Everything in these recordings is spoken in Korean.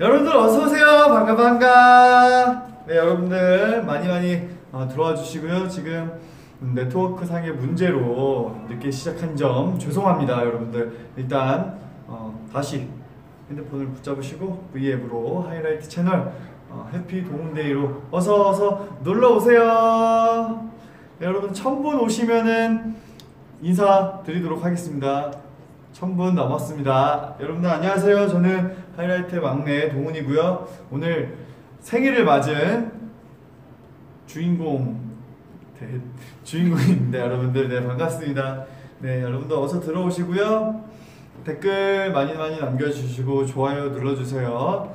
여러분들 어서 오세요. 반가 반가. 네, 여러분들 많이 많이 어, 들어와 주시고요. 지금 네트워크 상의 문제로 늦게 시작한 점 죄송합니다, 여러분들. 일단 어, 다시 핸드폰을 붙잡으시고 V앱으로 하이라이트 채널 어, 해피 동훈데이로 어서 어서 놀러 오세요. 네, 여러분 천 분 오시면은 인사 드리도록 하겠습니다. 천 분 넘었습니다. 여러분들 안녕하세요. 저는 하이라이트 막내 동훈이고요. 오늘 생일을 맞은 주인공 대, 주인공입니다. 여러분들 네 반갑습니다. 네 여러분들 어서 들어오시고요. 댓글 많이 많이 남겨주시고 좋아요 눌러주세요.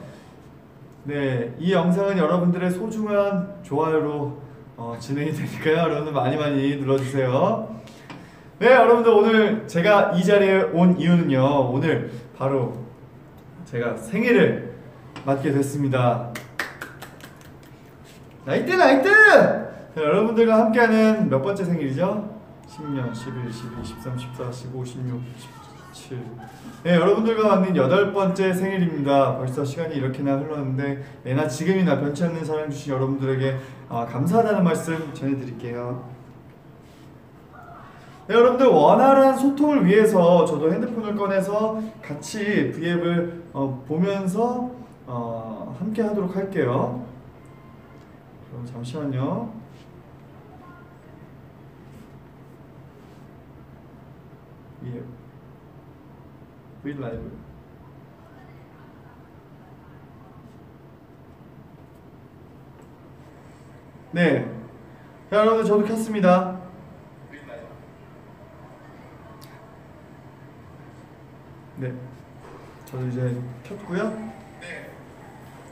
네, 이 영상은 여러분들의 소중한 좋아요로 어, 진행이 되니까요. 여러분들 많이 많이 눌러주세요. 네, 여러분들 오늘 제가 이 자리에 온 이유는요. 오늘 바로 제가 생일을 맞게 됐습니다. 나이트 나이트! 네, 여러분들과 함께하는 몇 번째 생일이죠? 10년, 11, 12, 13, 14, 15, 16, 17. 네, 여러분들과 맞는 여덟 번째 생일입니다. 벌써 시간이 이렇게나 흘렀는데, 예나 지금이나 변치 않는 사랑 주신 여러분들에게 아, 감사하다는 말씀 전해드릴게요. 네, 여러분들 원활한 소통을 위해서 저도 핸드폰을 꺼내서 같이 V앱을 어, 보면서 어, 함께 하도록 할게요. 그럼 잠시만요. V앱 V 라이브 네. 자, 여러분들 저도 켰습니다. 네. 저도 이제 켰고요.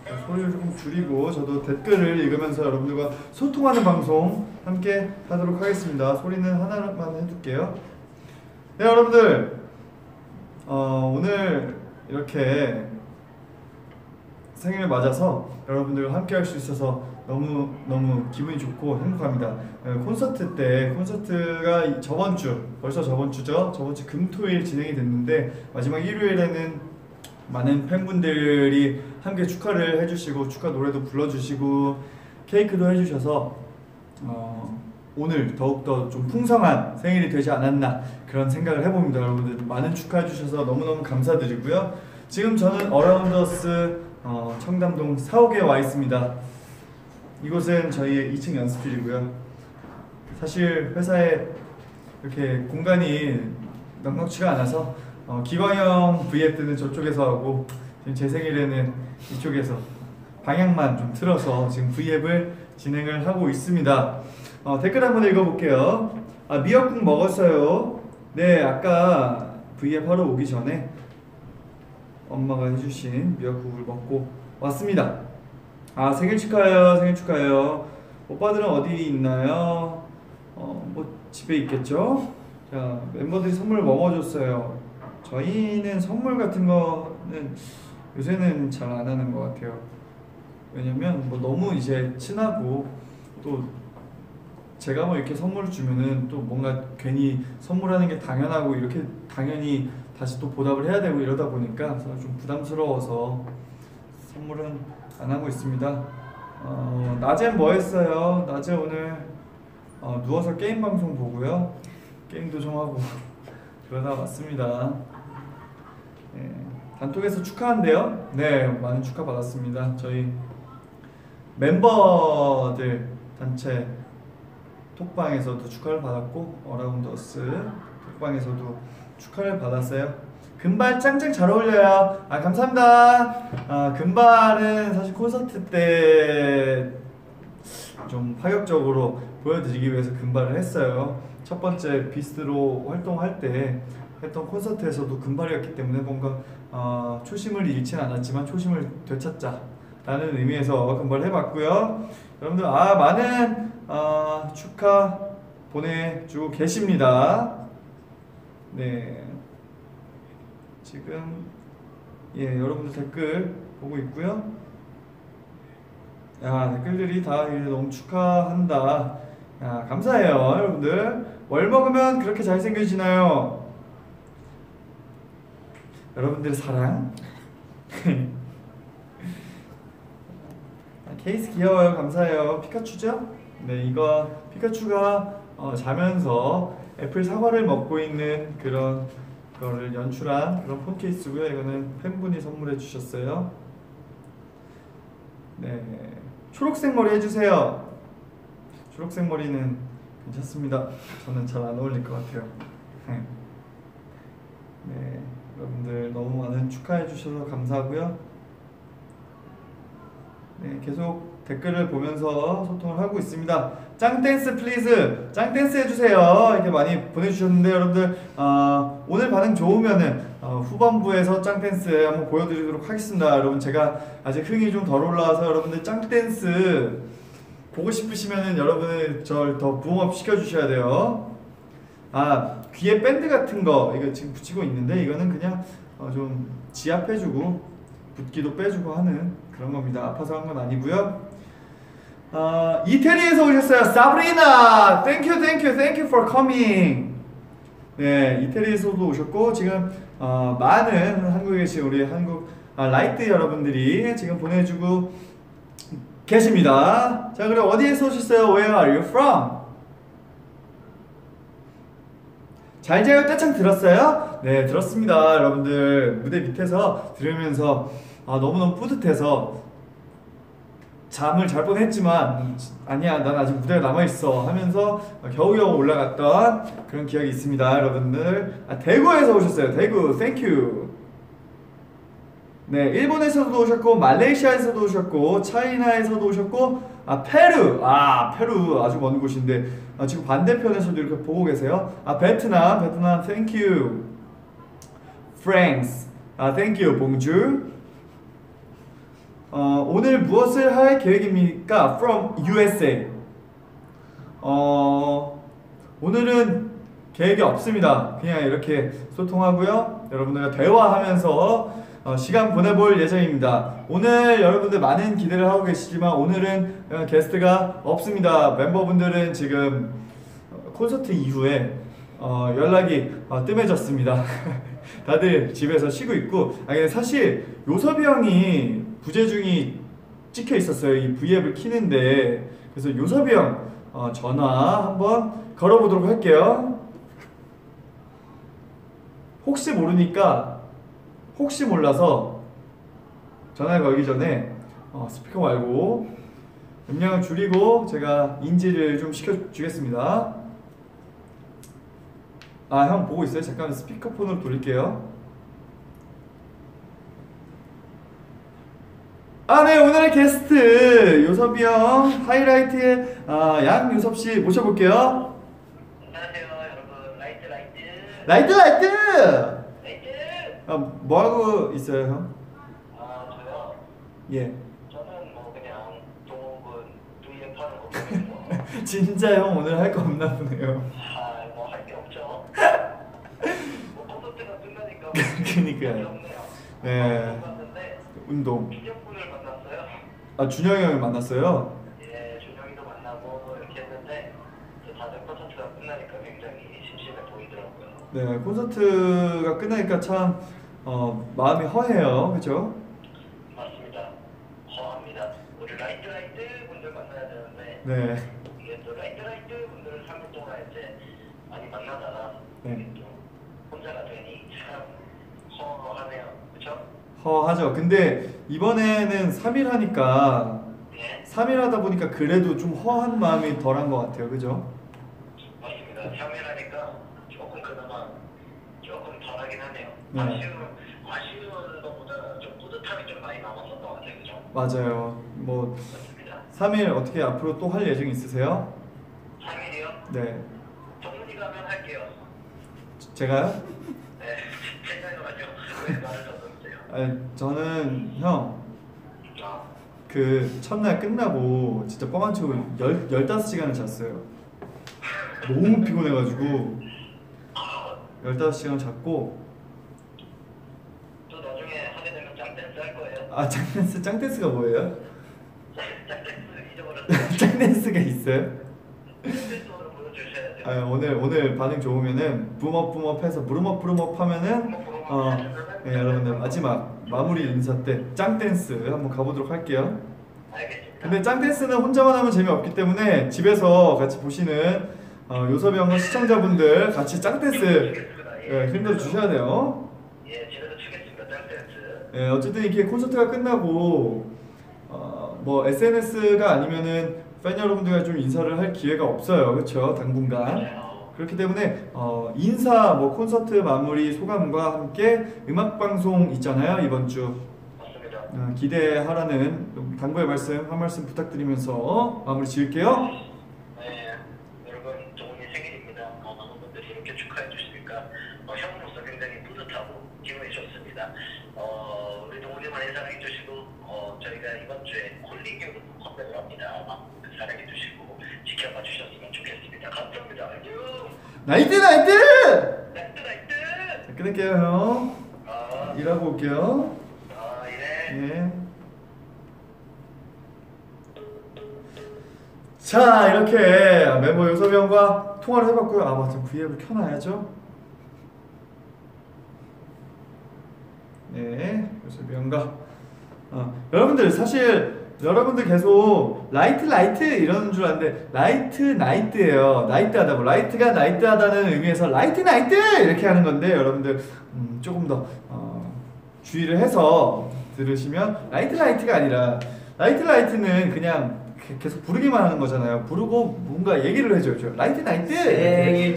자, 소리를 조금 줄이고 저도 댓글을 읽으면서 여러분들과 소통하는 방송 함께 하도록 하겠습니다. 소리는 하나만 해둘게요. 네, 여러분들 어, 오늘 이렇게 생일을 맞아서 여러분들과 함께 할 수 있어서 너무 너무 기분이 좋고 행복합니다. 네, 콘서트 때 콘서트가 이- 저번 주 벌써 저번 주죠. 저번 주 금토일 진행이 됐는데 마지막 일요일에는 많은 팬분들이 함께 축하를 해주시고 축하 노래도 불러주시고 케이크도 해주셔서 어, 오늘 더욱더 좀 풍성한 생일이 되지 않았나 그런 생각을 해봅니다. 여러분들 많은 축하해 주셔서 너무너무 감사드리고요. 지금 저는 어라운더스 어, 청담동 사옥에 와 있습니다. 이곳은 저희의 2층 연습실이고요. 사실 회사에 이렇게 공간이 넉넉치가 않아서 어, 기광형 V앱 때는 저쪽에서 하고 지금 제 생일에는 이쪽에서 방향만 좀 틀어서 지금 V앱을 진행을 하고 있습니다. 어, 댓글 한번 읽어볼게요. 아, 미역국 먹었어요. 네, 아까 V앱 하러 오기 전에 엄마가 해주신 미역국을 먹고 왔습니다. 아 생일 축하해요, 생일 축하해요. 오빠들은 어디 있나요? 어, 뭐 집에 있겠죠? 자, 멤버들이 선물 뭐 먹어줬어요. 저희는 선물 같은 거는 요새는 잘 안 하는 것 같아요. 왜냐면 뭐 너무 이제 친하고 또 제가 뭐 이렇게 선물을 주면은 또 뭔가 괜히 선물하는 게 당연하고 이렇게 당연히 다시 또 보답을 해야 되고 이러다 보니까 좀 부담스러워서 선물은 안 하고 있습니다. 어, 낮엔 뭐 했어요? 낮에 오늘 어, 누워서 게임 방송 보고요. 게임도 좀 하고 그러다 왔습니다. 네, 단톡에서 축하한대요. 네, 많은 축하 받았습니다. 저희 멤버들 단체 톡방에서도 축하를 받았고 어라운더스 톡방에서도 축하를 받았어요. 금발 짱짱 잘 어울려요. 아 감사합니다. 아 금발은 사실 콘서트 때 좀 파격적으로 보여드리기 위해서 금발을 했어요. 첫 번째 비스트로 활동할 때 했던 콘서트에서도 금발이었기 때문에 뭔가 어, 초심을 잃지는 않았지만 초심을 되찾자 라는 의미에서 금발을 해봤고요. 여러분들 아 많은 어, 축하 보내주고 계십니다. 네. 지금 예 여러분들 댓글 보고 있고요. 야 댓글들이 다 이제 너무 축하한다. 야 감사해요 여러분들. 뭘 먹으면 그렇게 잘생겨지나요? 여러분들의 사랑. 케이스 귀여워요. 감사해요. 피카츄죠? 네, 이거 피카츄가 어, 자면서 애플 사과를 먹고 있는 그런 거를 연출한 그런 폰 케이스고요. 이거는 팬분이 선물해 주셨어요. 네, 초록색 머리 해주세요. 초록색 머리는 괜찮습니다. 저는 잘 안 어울릴 것 같아요. 네, 여러분들 너무 많은 축하해 주셔서 감사하고요. 네, 계속 댓글을 보면서 소통을 하고 있습니다. 짱댄스 please, 짱댄스 해주세요. 이렇게 많이 보내주셨는데 여러분들 어, 오늘 반응 좋으면은 어, 후반부에서 짱댄스 한번 보여드리도록 하겠습니다. 여러분 제가 아직 흥이 좀 덜 올라와서 여러분들 짱댄스 보고 싶으시면은 여러분을 저를 더 부엉업 시켜주셔야 돼요. 아 귀에 밴드 같은 거 이거 지금 붙이고 있는데 이거는 그냥 어, 좀 지압해주고 붓기도 빼주고 하는 그런 겁니다. 아파서 한 건 아니고요. 어, 이태리에서 오셨어요. 사브리나, thank you, thank you, thank you for coming. 네, 이태리에서도 오셨고 지금 어, 많은 한국에 계신 우리 한국 아, Light 여러분들이 지금 보내주고 계십니다. 자, 그럼 어디에서 오셨어요? Where are you from? 잘 자요 떼창 들었어요? 네 들었습니다 여러분들 무대 밑에서 들으면서 아, 너무너무 뿌듯해서 잠을 잘 뻔했지만 아니야 난 아직 무대가 남아있어 하면서 겨우겨우 올라갔던 그런 기억이 있습니다 여러분들. 아, 대구에서 오셨어요. 대구 thank you 네 일본에서도 오셨고 말레이시아에서도 오셨고 China에서도 오셨고 아 페루. 아 페루 아주 먼 곳인데 아, 지금 반대편에서도 이렇게 보고 계세요. 아 베트남 베트남 thank you 프랑스 아 thank you bonjour 어, 오늘 무엇을 할 계획입니까? From USA. 어, 오늘은 계획이 없습니다. 그냥 이렇게 소통하고요. 여러분들과 대화하면서 어, 시간 보내볼 예정입니다. 오늘 여러분들 많은 기대를 하고 계시지만 오늘은 어, 게스트가 없습니다. 멤버분들은 지금 어, 콘서트 이후에 어, 연락이 어, 뜸해졌습니다. 다들 집에서 쉬고 있고 아니 사실 요섭이 형이 부재중이 찍혀 있었어요. 이 V앱을 키는데 그래서 요섭이 형 어, 전화 한번 걸어보도록 할게요. 혹시 모르니까 혹시 몰라서 전화 걸기 전에 어, 스피커 말고 음량을 줄이고 제가 인지를 좀 시켜주겠습니다. 아 형 보고 있어요? 잠깐 스피커폰으로 돌릴게요. 아, 네, 오늘의 게스트 요섭이 형 하이라이트의 아, 양요섭 씨 모셔볼게요. 안녕하세요 여러분 Light Light Light Light. Light 아, 뭐 하고 있어요, 형? 아 저요 예. 저는 뭐 그냥 동운 군 V앱 하는 거 보면서 진짜 형 오늘 할 거 없나 보네요. 아 뭐 할 게 없죠 뭐 콘서트가 끝나니까 그러니까요. 없네요 네. 봤는데 운동. 아, 준형이 형을 만났어요. 예 준형이도 만나고 이렇게 했는데 이제 다들 콘서트가 끝나니까 굉장히 심심해 보이더라고요 네, 콘서트가 끝나니까 참 어, 마음이 허해요, 그렇죠? 맞습니다 허합니다 우리 라이트 라이트 분들 만나야 되는데 네. 이게 또 라이트 라이트 분들을 3일 동안 이제 많이 만나다가 네. 이게 또 혼자가 되니 참 허하네요. 그쵸? 허하죠. 근데 이번에는 3일 하니까 네. 3일 하다 보니까 그래도 좀 허한 마음이 덜한 것 같아요, 그죠? 맞습니다. 3일 하니까 조금 그나마 조금 덜하긴 하네요. 네. 아쉬운, 아쉬운 것보다 좀 뿌듯함이 좀 많이 남았었던 것 같아요. 그죠? 맞아요. 뭐 맞습니다. 3일 어떻게 앞으로 또 할 예정 있으세요? 3일이요? 네. 정문이 가면 할게요. 제가요? 네. 생각은 하죠. 왜 말을? 아니, 저는 형, 아, 그 첫날 끝나고 진짜 뻥안 치고 열, 15시간을 잤어요. 너무 피곤해가지고 15시간 잤고 또 나중에 하게 되면 짱댄스 할 거예요. 아 짱댄스, 짱댄스가 뭐예요? 짱댄스 잊어버렸어요. 짱댄스가 있어요? 아, 오늘 오늘 반응 좋으면은 boom up boom up 해서 boom up boom up 하면은 어, 네, 여러분들 마지막 마무리 인사 때 짱 댄스 한번 가보도록 할게요. 근데 짱 댄스는 혼자만 하면 재미없기 때문에 집에서 같이 보시는 어, 요섭 형과 시청자분들 같이 짱 댄스 추겠습니다. 예, 힘들 주셔야 돼요. 예, 집에서 추겠습니다. 댄스. 예, 어쨌든 이렇게 콘서트가 끝나고 어, 뭐 SNS가 아니면은 팬 여러분들과 좀 인사를 할 기회가 없어요, 그렇죠? 당분간. 맞아요. 그렇기 때문에 어, 인사, 뭐 콘서트 마무리 소감과 함께 음악 방송 있잖아요 이번 주. 어, 기대하라는 당부의 말씀 한 말씀 부탁드리면서 마무리 지을게요. 네, 여러분 동훈이 생일입니다. 어, 많은 분들이 이렇게 축하해 주시니까 어, 형으로서 굉장히 뿌듯하고 기분이 좋습니다. 어, 우리 동훈이 많이 사랑해 주시고 어, 저희가 이번 주에 콜리기로 컴백을 합니다. 많은 분들 사랑해 주시고 지켜봐 주셨으면 좋겠습니다. 감사합니다. 안녕. 나이트 나이트! 나이트 나이트. 자, 끊을게요 형. 아, 일하고 올게요. 아 이래. 예. 자 이렇게 멤버 요섭이 형과 통화를 해봤고요. 아 맞다 V앱을 켜놔야죠. 네, 요섭이 형과 어, 여러분들 사실 여러분들 계속 라이트 라이트 이러는 줄 아는데 라이트 nice예요. nice 하다고 라이트가 nice 하다는 의미에서 라이트 nice 이렇게 하는 건데 여러분들 음, 조금 더 어, 주의를 해서 들으시면 라이트 라이트가 아니라 라이트 라이트는 그냥 그- 계속 부르기만 하는 거잖아요. 부르고 뭔가 얘기를 해줘야죠. 라이트 nice. 생일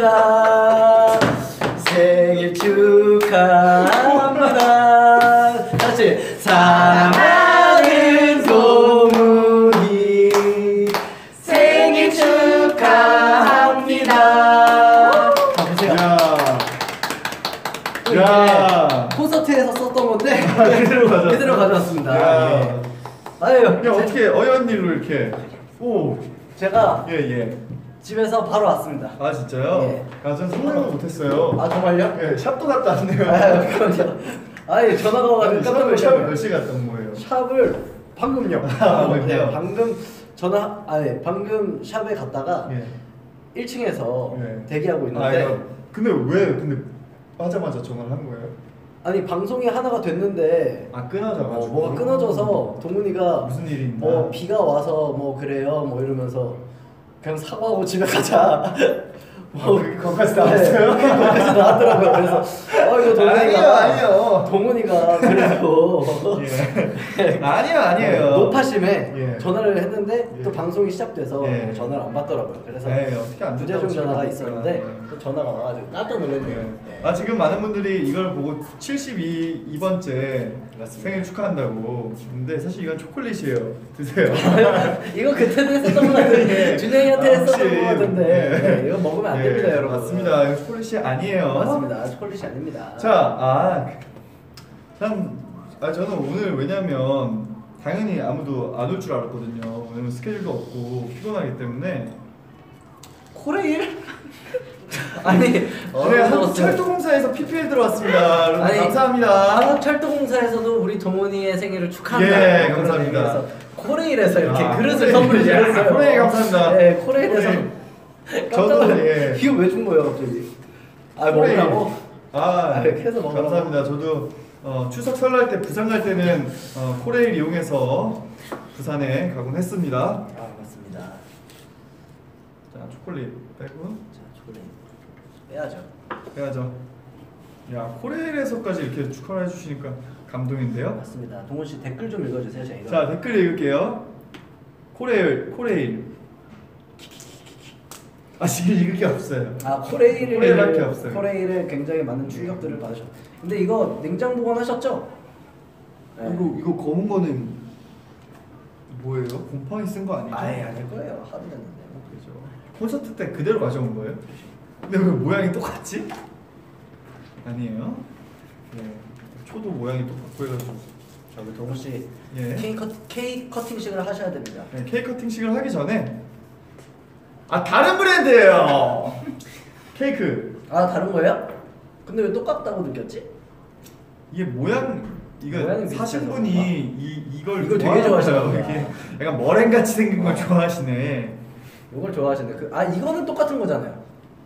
축하합니다. 생일 축 제- 어떻게 어연 일로 이렇게. 오. 제가 예 예. 집에서 바로 왔습니다. 아 진짜요? 예. 아, 전 상상을 못했어요. 아 정말요? 예, 샵도 갔다 왔네요. 아유, 그럼요. 아니 전화가 와가지고 깜짝 샵을 샵을 놀랐어요. 몇 갔다 온 거예요? 샵을 방금요. 아, 네? 방금 전화 아니 방금 샵에 갔다가 예. 1층에서 예. 대기하고 아, 있는데 이거 근데 왜 근데 하자마자 전화를 한 거예요? 아니 방송이 하나가 됐는데 아 끊어져가지고 어, 뭐가 끊어져서 동훈이가 무슨 일이 있나? 뭐 비가 와서 뭐 그래요 뭐 이러면서 그냥 사과하고 집에 가자. 아, 그게 거기까지 나왔어요? 네, 거기까지 나왔더라고요. 그래서 어 이거 동훈이가 아니에요, 아니에요. 동훈이가 그래도 예. 아니에요 아니에요. 노파심에 예. 전화를 했는데 예. 또 방송이 시작돼서 예. 전화를 안 받더라고요. 그래서 에이, 어떻게 안 된다고 전화가. 있었는데 또 전화가 와가지고 깜짝 놀랐네요. 예. 아 지금 많은 분들이 이걸 보고 72번째 맞습니다. 생일 축하한다고 근데 사실 이건 초콜릿이에요 드세요 이거 그때도 했었던 것 같은데 예. 준영이한테 아, 했었던 것 같은데 예. 네, 이거 먹으면 안 예, 됩니다, 여러분. 맞습니다 이거 초콜릿이 아니에요 맞습니다. 초콜릿이 아닙니다. 자, 아, 참, 아 저는 오늘 왜냐면 당연히 아무도 안 올 줄 알았거든요. 왜냐면 스케줄도 없고 피곤하기 때문에. 코레일? 아니 네, 어려웠어요. 한국 철도공사에서 PPL 들어왔습니다. 여러분 아니, 감사합니다. 한국 철도공사에서도 우리 동운이의 생일을 축하한다. 예, 감사합니다. 코레일에서 이렇게 아, 그릇을 코레일. 선물 주셨어요. 코레일 감사합니다. 네, 코레일에서 코레일. 저도, 예. 이거 왜 준 거예요, 갑자기? 아 먹으라고? 아, 아, 이렇게 해서 먹으라고? 감사합니다. 저도 어, 추석 설날 때 부산 갈 때는 어, 코레일 이용해서 부산에 가곤 했습니다. 아 맞습니다. 자, 초콜릿 빼고. 자 초콜릿 빼야죠. 해야죠. 야 코레일에서까지 이렇게 축하를 해주시니까 감동인데요. 맞습니다. 동훈 씨 댓글 좀 읽어주세요, 제가. 자 댓글 읽을게요. 코레일 코레일. 아 지금 읽을 게 없어요. 아 코레일을 코레일밖에 없어요. 코레일을 굉장히 많은 충격들을 받으셨. 근데 이거 냉장 보관하셨죠? 네. 이거 이거 검은 거는 뭐예요? 곰팡이 쓴 거 아니에요? 아예 아닐 거예요. 하루 됐는데. 그죠. 콘서트 때 그대로 가져온 거예요? 근데 왜 모양이 똑같지? 아니에요. 네. 초도 모양이 똑같고 해가지고. 저기 동훈 씨 예. 케이크 커, 케이크 커팅식을 하셔야 됩니다. 네, 케이크 커팅식을 하기 전에 아 다른 브랜드예요. 케이크 아 다른 거예요? 근데 왜 똑같다고 느꼈지? 이게 모양 이거 모양이 사신 비슷해서 분이? 이 이걸 이거 되게 좋아하시나. 보다. 이게 약간 머랭 같이 생긴 걸 좋아하시네. 이걸 좋아하시는데 그, 아 이거는 똑같은 거잖아요.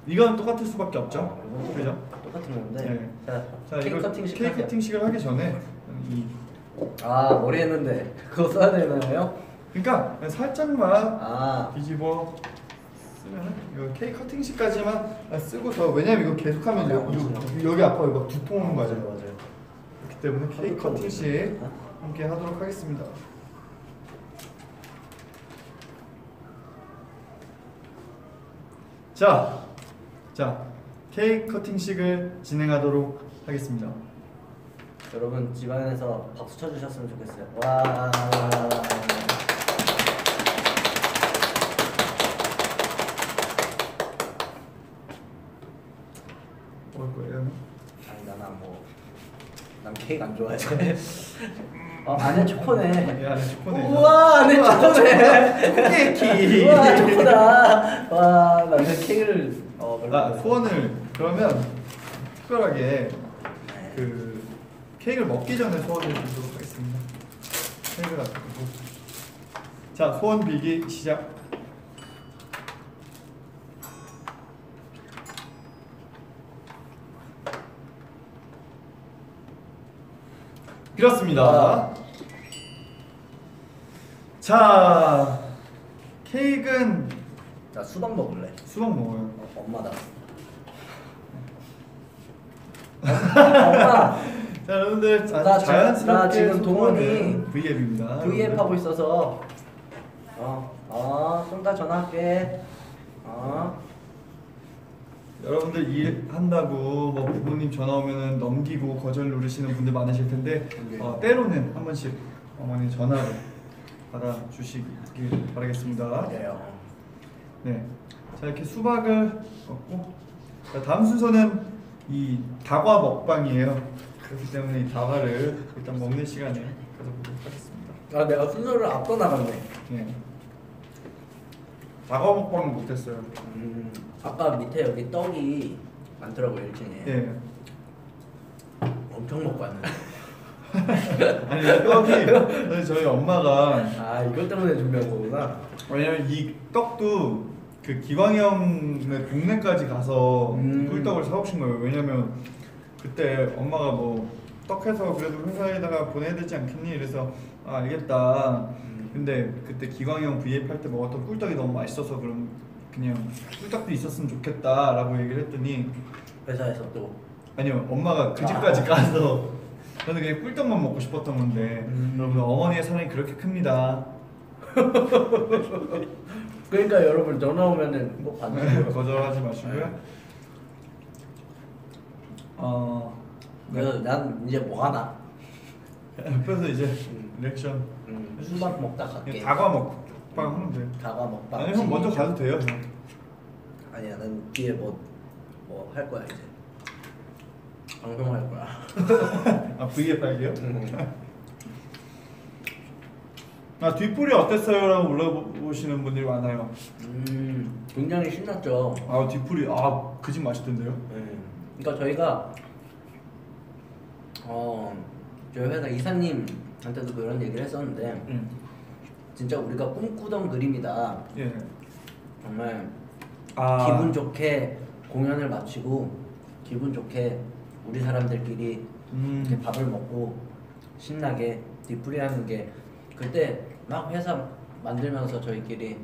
이건 똑같을 수밖에 없죠. 어, 이건 그죠? 똑같은 건데. 네. 자, 자 케이크 커팅식 케이크 하세요. 커팅식을 하기 전에 이 아 머리 했는데 그거 써야 되나요? 그러니까 살짝만 아 뒤집어 쓰면 이거 케이크 커팅식까지만 쓰고서 왜냐면 이거 계속하면 아, 여기, 여기, 아파 이거 두통 오는 거 맞아요. 그렇기 때문에 케이크 커팅식 함께 하도록 하겠습니다. 자, 자 케이크 커팅식을 진행하도록 하겠습니다. 여러분 집안에서 박수 쳐주셨으면 좋겠어요. 와. 먹을 거예요. 안 먹어. 난 케이크 안 좋아해. 어 안에 초코네. 이 안에 초코네. 우와 안에 초코네. 케이크. 우와 초코다. 와 나는 케이크를 어 아, 안 좋아해. 소원을 그러면 특별하게 네. 그 케이크를 먹기 전에 소원을 빌도록 하겠습니다. 케이크를 갖고 자 소원 빌기 시작. 빌었습니다. 와. 자 케이크는 나 수박 먹을래. 수박 먹어요. 어, 엄마다. 엄마 자 여러분들 아주 나 자- 자연스럽게 나 지금 동원이 V앱입니다. V앱 하고 있어서 어 어 좀 더 전화할게. 어 여러분들 일한다고 뭐 부모님 전화 오면은 넘기고 거절 누르시는 분들 많으실 텐데 네. 어, 때로는 한 번씩 어머니 전화를 받아 주시길 바라겠습니다. 그래요. 네, 자 이렇게 수박을 먹고 자, 다음 순서는 이 다과 먹방이에요. 그렇기 때문에 이 다과를 일단 먹는 시간에 가져보도록 하겠습니다. 아 내가 순서를 앞서 나갔네. 네. 다과 먹방은 못했어요. 음 아까 밑에 여기 떡이 많더라고요 1층에. 예. 엄청 먹고 왔는데. 아니 떡이 사실 저희 엄마가 아 이것 때문에 준비한 거구나. 왜냐면 이 떡도 그 기광이 형네 동네까지 가서 음. 꿀떡을 사오신 거예요. 왜냐면 그때 엄마가 뭐 떡해서 그래도 회사에다가 보내야 되지 않겠니? 이래서 아 알겠다. 음. 근데 그때 기광이 형 VF 할때 먹었던 꿀떡이 너무 맛있어서 그럼 그냥 꿀떡도 있었으면 좋겠다라고 얘기를 했더니 회사에서 또. 아니요 엄마가 그 집까지 가서 저는 그냥 꿀떡만 먹고 싶었던 건데 음. 여러분 어머니의 사랑이 그렇게 큽니다. 그러니까 여러분 전화 오면은 꼭 받으세요. 거절하지 마시고요. 네. 어, 네. 그래서 난 이제 뭐 하나? 옆에서 이제 음. 리액션 음, 수박 먹다 갈게. 그냥 다과 먹방 하면 돼. 다과 먹다. 아니 형 먼저 가도 돼요. 형. 아니야, 난 뒤에 뭐뭐 할 거야 이제. 방송할 거야. 아? 음. 아 뒷불이 어땠어요?라고 물어보시는 분들이 많아요. 음, 굉장히 신났죠. 아 뒷불이 아 그 집 맛있던데요? 네. 그러니까 저희가 어 저희 회사 이사님 한테도 그런 얘기를 했었는데 응. 진짜 우리가 꿈꾸던 그림이다. 예. 정말 아 기분 좋게 공연을 마치고 기분 좋게 우리 사람들끼리 음. 이렇게 밥을 먹고 신나게 뒤풀이 하는 게 그때 막 회사 만들면서 저희끼리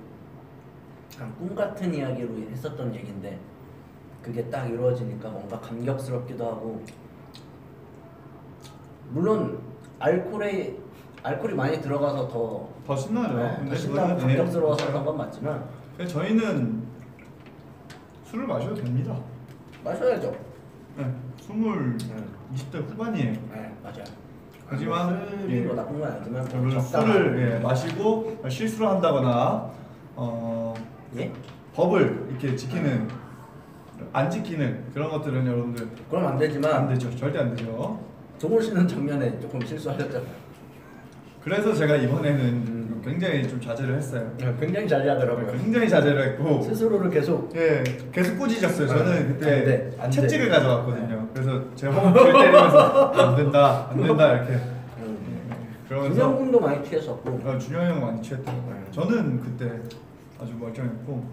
약간 꿈 같은 이야기로 했었던 얘긴데 그게 딱 이루어지니까 뭔가 감격스럽기도 하고 물론 알코올에 알코올이 많이 들어가서 더, 더 신나죠. 네, 더 신나고 그거는, 예, 감격스러웠던 맞아요. 건 맞지만 근데 저희는 술을 마셔도 됩니다. 마셔야죠. 네, 스물 네. 20대 후반이에요. 네 맞아요. 하지만 술이 예. 뭐 나쁜 건 아니지만 좀 여러분 적당한 술을 예, 마시고 실수를 한다거나 어, 예? 법을 이렇게 지키는 안 지키는 그런 것들은 여러분들 그럼 안 되지만 안 되죠. 절대 안 되죠. 동훈 씨는 작년에 조금 실수하셨잖아요. 그래서 제가 이번에는 음. 굉장히 좀 자제를 했어요. 굉장히 잘 하더라고요. 굉장히 자제를 했고 스스로를 계속 예, 계속 꾸짖었어요. 저는 안 돼, 그때 안 채찍을 돼. 가져왔거든요. 그래서 제 허벅지를 때리면서 안 된다, 안 된다 이렇게 음. 그러면서 김영군도 많이 취했었고 어, 준영이 형 많이 취했더라고요. 네. 저는 그때 아주 멀쩡했고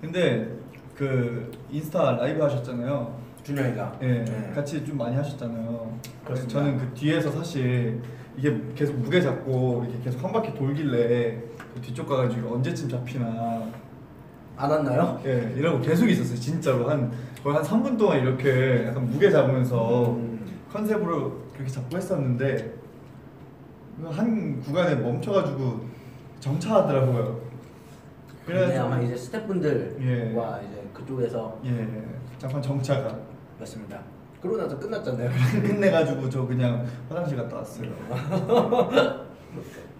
근데 그 인스타 라이브 하셨잖아요. 예, 준영이가 네. 같이 좀 많이 하셨잖아요. 그렇습니다. 저는 그 뒤에서 사실 이게 계속 무게 잡고 이렇게 계속 한 바퀴 돌길래 그 뒤쪽 가가지고 언제쯤 잡히나 안 왔나요? 예 이러고 계속 있었어요 진짜로 한 거의 한 3분 동안 이렇게 약간 무게 잡으면서 음. 컨셉으로 그렇게 잡고 했었는데 한 구간에 멈춰가지고 정차하더라고요. 근데 아마 이제 스태프분들과 예. 이제 그쪽에서 예 잠깐 정차가 맞습니다. 그러고 나서 끝났잖아요. 끝내가지고 저 그냥 화장실 갔다 왔어요.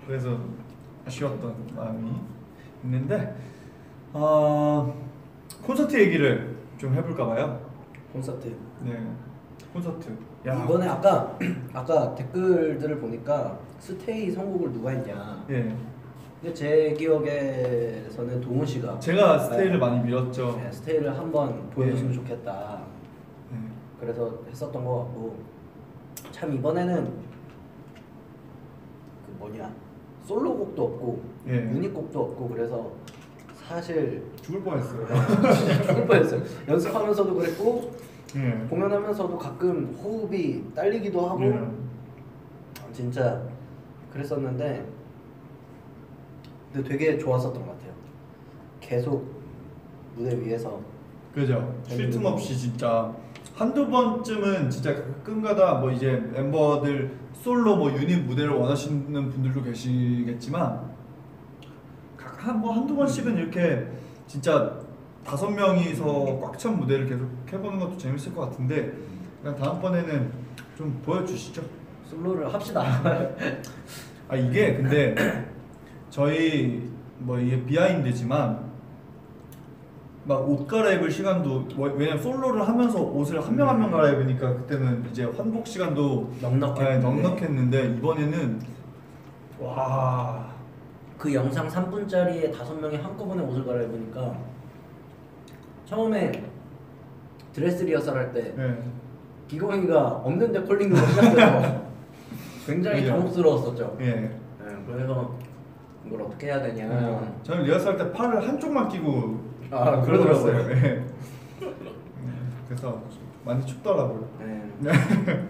그래서 아쉬웠던 마음이 있는데 어, 콘서트 얘기를 좀 해볼까 봐요. 콘서트. 네, 콘서트. 이번에 아까 아까 댓글들을 보니까 스테이 선곡을 누가 했냐. 예, 근데 제 기억에서는 동훈 씨가 제가 스테이를 네. 많이 밀었죠. 네, 스테이를 한번 보여줬으면 네. 좋겠다. 네. 그래서 했었던 것 같고 참 이번에는 그 뭐냐 솔로곡도 없고 예. 유닛곡도 없고 그래서 사실 죽을 뻔했어요. 진짜 죽을 뻔했어요. 연습하면서도 그랬고 예. 공연하면서도 가끔 호흡이 딸리기도 하고 예. 진짜 그랬었는데 근데 되게 좋았었던 것 같아요. 계속 무대 위에서 그죠. 쉴 틈 없이 진짜 한두 번쯤은 진짜 가끔가다 뭐 이제 멤버들 솔로 뭐 유닛 무대를 원하시는 분들도 계시겠지만 각한뭐 한두 번씩은 이렇게 진짜 다섯 명이서 꽉 찬 무대를 계속 해보는 것도 재밌을 것 같은데 그냥 다음번에는 좀 보여주시죠. 솔로를 합시다. 아 이게 근데 저희 뭐 이게 비하인드지만 막 옷 갈아입을 시간도 뭐- 왜냐면 솔로를 하면서 옷을 한 명 한 명 갈아입으니까 그때는 이제 환복 시간도 넉넉했는데. 네, 넉넉했는데 이번에는 와 그 영상 3분짜리에 다섯 명이 한꺼번에 옷을 갈아입으니까 처음에 드레스 리허설 할때 네. 기공이가 없는데 콜링으로 시작돼서 굉장히 그죠. 당혹스러웠었죠. 예. 네, 그래서 이걸 어떻게 해야 되냐. 네. 저는 리허설 때 팔을 한쪽만 끼고 아, 그러더라고요. 그러더라고요. 예. 음, 그래서 많이 춥더라고요. 네. 네.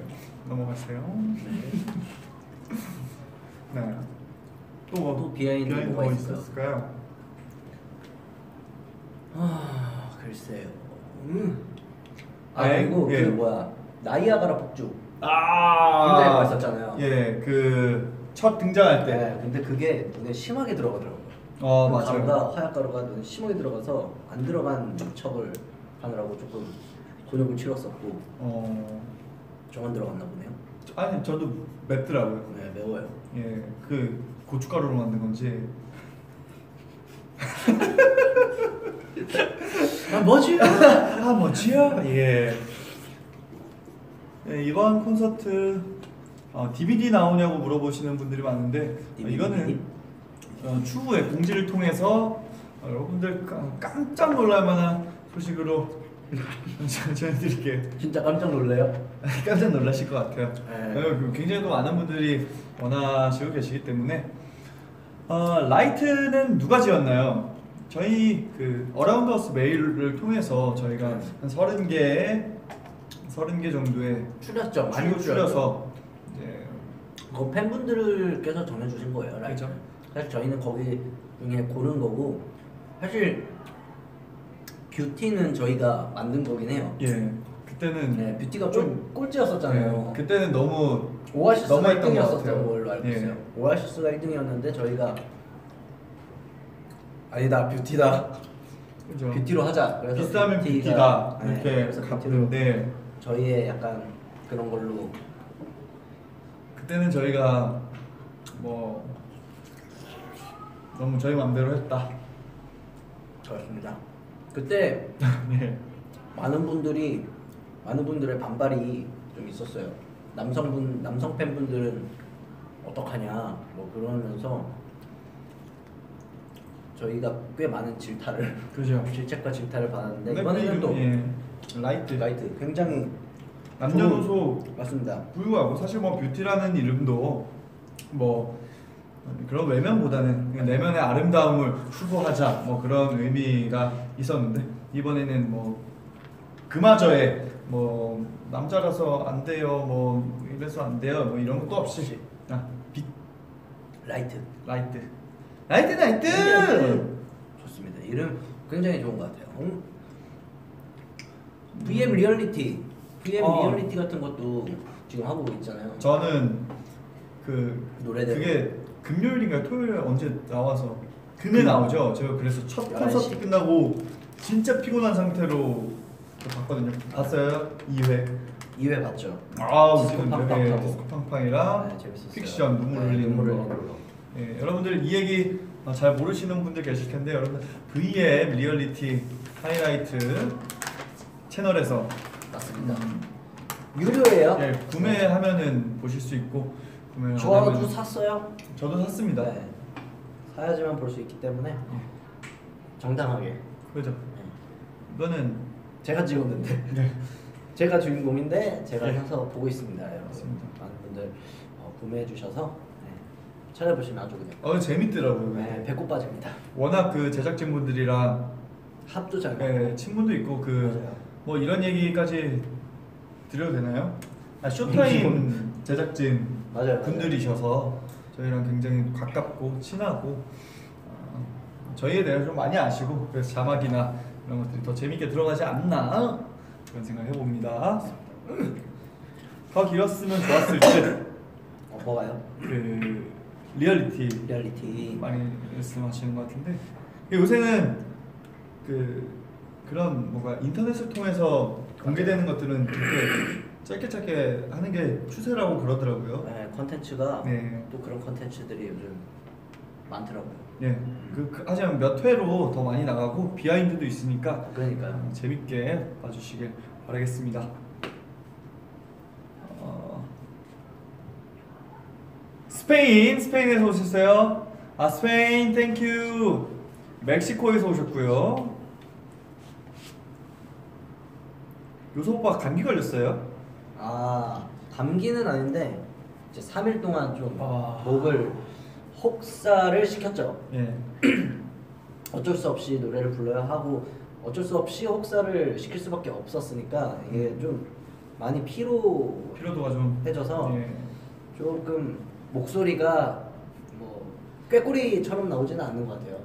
넘어가세요. 네. 또, 뭐, 또 비하인드 뭐가 뭐 있을까요? 있었을까요? 아 글쎄요. 음. 아 아, 그리고 예. 그 뭐야 나이아가라 폭죽. 아, 굉장히 멋있었잖아요. 예, 그 첫 등장할 때. 네, 근데 그게 눈에 심하게 들어가더라고요. 어, 그 맞아요. 가루가 화약 가루가 눈에 심하게 들어가서 안 들어간 척을 하느라고 조금 곤욕을 치렀었고 어, 저만 들어갔나 보네요. 아니 저도 맵더라고요. 네 매워요. 예, 그 고춧가루로 만든 건지. 아 뭐지? 아 뭐지요? 예. 예, 이번 콘서트 어, DVD 나오냐고 물어보시는 분들이 많은데 어? 이거는 어, 추후에 공지를 통해서 어, 여러분들 깜- 깜짝 놀랄만한 소식으로 전해드릴게요. 진짜 깜짝 놀래요. 깜짝 놀라실 것 같아요. 네. 어, 굉장히 또 많은 분들이 원하시고 계시기 때문에 어, 라이트는 누가 지었나요? 저희 그 Around US 메일을 통해서 저희가 네. 한 30개 30개 정도의 추렸죠. 많이 추렸죠. 줄여서 이제 그 팬분들께서 정해주신 거예요. 라이트. 그죠. 사실 저희는 거기 중에 고른 거고 사실 뷰티는 저희가 만든 거긴 해요. 예 그때는 네, 뷰티가 좀 꼴찌였었잖아요. 예, 그때는 너무 오아시스가 넘어했던 것 1등이었었던 같아요. 걸로 알고 예. 있어요. 오아시스가 1등이었는데 저희가 아니다 뷰티다. 그죠. 뷰티로 하자. 그래서 비싸면 뷰티가- 뷰티다 네, 이렇게 그래서 뷰티로 저희의 약간 그런 걸로 그때는 저희가 뭐 너무 저희 마음대로 했다. 그렇습니다. 그때 예. 많은 분들이 많은 분들의 반발이 좀 있었어요. 남성분 남성 팬분들은 어떡하냐 뭐 그러면서 저희가 꽤 많은 질타를 그죠. 질책과 질타를 받았는데 근데 이번에는 그또 예. 라이트 라이트 굉장히 남녀노소 맞습니다. 불구하고 사실 뭐 뷰티라는 이름도 뭐 그런 외면보다는 내면의 아름다움을 추구하자 뭐 그런 의미가 있었는데 이번에는 뭐 그마저의 뭐 남자라서 안 돼요, 뭐 이래서 안 돼요, 뭐 이런 것도 없이 아, 빛 라이트. 라이트 라이트 라이트 좋습니다. 이름 굉장히 좋은 것 같아요. 음. V앱 리얼리티, V앱 어. 리얼리티 같은 것도 지금 하고 있잖아요. 저는 그 노래대로. 그게 금요일인가 토요일에 언제 나와서 그날 나오죠. 제가 그래서 첫 11시. 콘서트 끝나고 진짜 피곤한 상태로 봤거든요. 봤어요? 2회. 2회 봤죠. 아 디스코 팡팡하고. 네, 디스코 팡팡이랑 네, 재밌었어요. 픽션 눈물 네, 흘리는 눈물 거. 흘리는 거. 예, 여러분들 이 얘기 어, 잘 모르시는 분들 계실 텐데 여러분 VM 리얼리티 하이라이트 채널에서 맞습니다. 유료예요. 예, 구매하면은 보실 수 있고 구매 안 저도 샀어요. 저도 샀습니다. 네. 사야지만 볼 수 있기 때문에 정당하게. 그죠? 네. 이거는 제가 찍었는데 네. 제가 주인공인데 제가 네. 사서 보고 있습니다, 여러분. 맞습니다. 많은 분들 어, 구매해 주셔서 네. 찾아보시면 아주 그냥 어 재밌더라고요. 네, 배꼽 빠집니다. 워낙 그 제작진 분들이랑 합도 잘 예, 맞고. 친분도 있고 그 맞아요. 뭐 이런 얘기까지 드려도 되나요? 아, 쇼타임 제작진 맞아요, 맞아요. 분들이셔서 저희랑 굉장히 가깝고 친하고 어, 저희에 대해서 좀 많이 아시고 그래서 자막이나 이런 것들이 더 재밌게 들어가지 않나 그런 생각을 해봅니다. 더 길었으면 좋았을 어, 뭐가요? 때그 리얼리티 리얼리티. 많이 말씀하시는 것 같은데 요새는 그 그런 뭔가 인터넷을 통해서 공개되는 것들은 그렇게 짧게 짧게 하는 게 추세라고 그러더라고요. 네, 컨텐츠가 네. 또 그런 컨텐츠들이 요즘 많더라고요. 예. 그, 그 하지만 몇 회로 더 많이 나가고 비하인드도 있으니까 그러니까요. 어, 재밌게 봐주시길 바라겠습니다. 어, 스페인 스페인에서 오셨어요. 아 스페인 thank you. 멕시코에서 오셨고요. 요섭 오빠 감기 걸렸어요? 아 감기는 아닌데 이제 3일 동안 좀 아. 목을 혹사를 시켰죠. 예. 어쩔 수 없이 노래를 불러야 하고 어쩔 수 없이 혹사를 시킬 수밖에 없었으니까 이게 좀 많이 피로 피로도가 좀 해져서 예. 조금 목소리가 뭐 꾀꼬리처럼 나오지는 않는 것 같아요.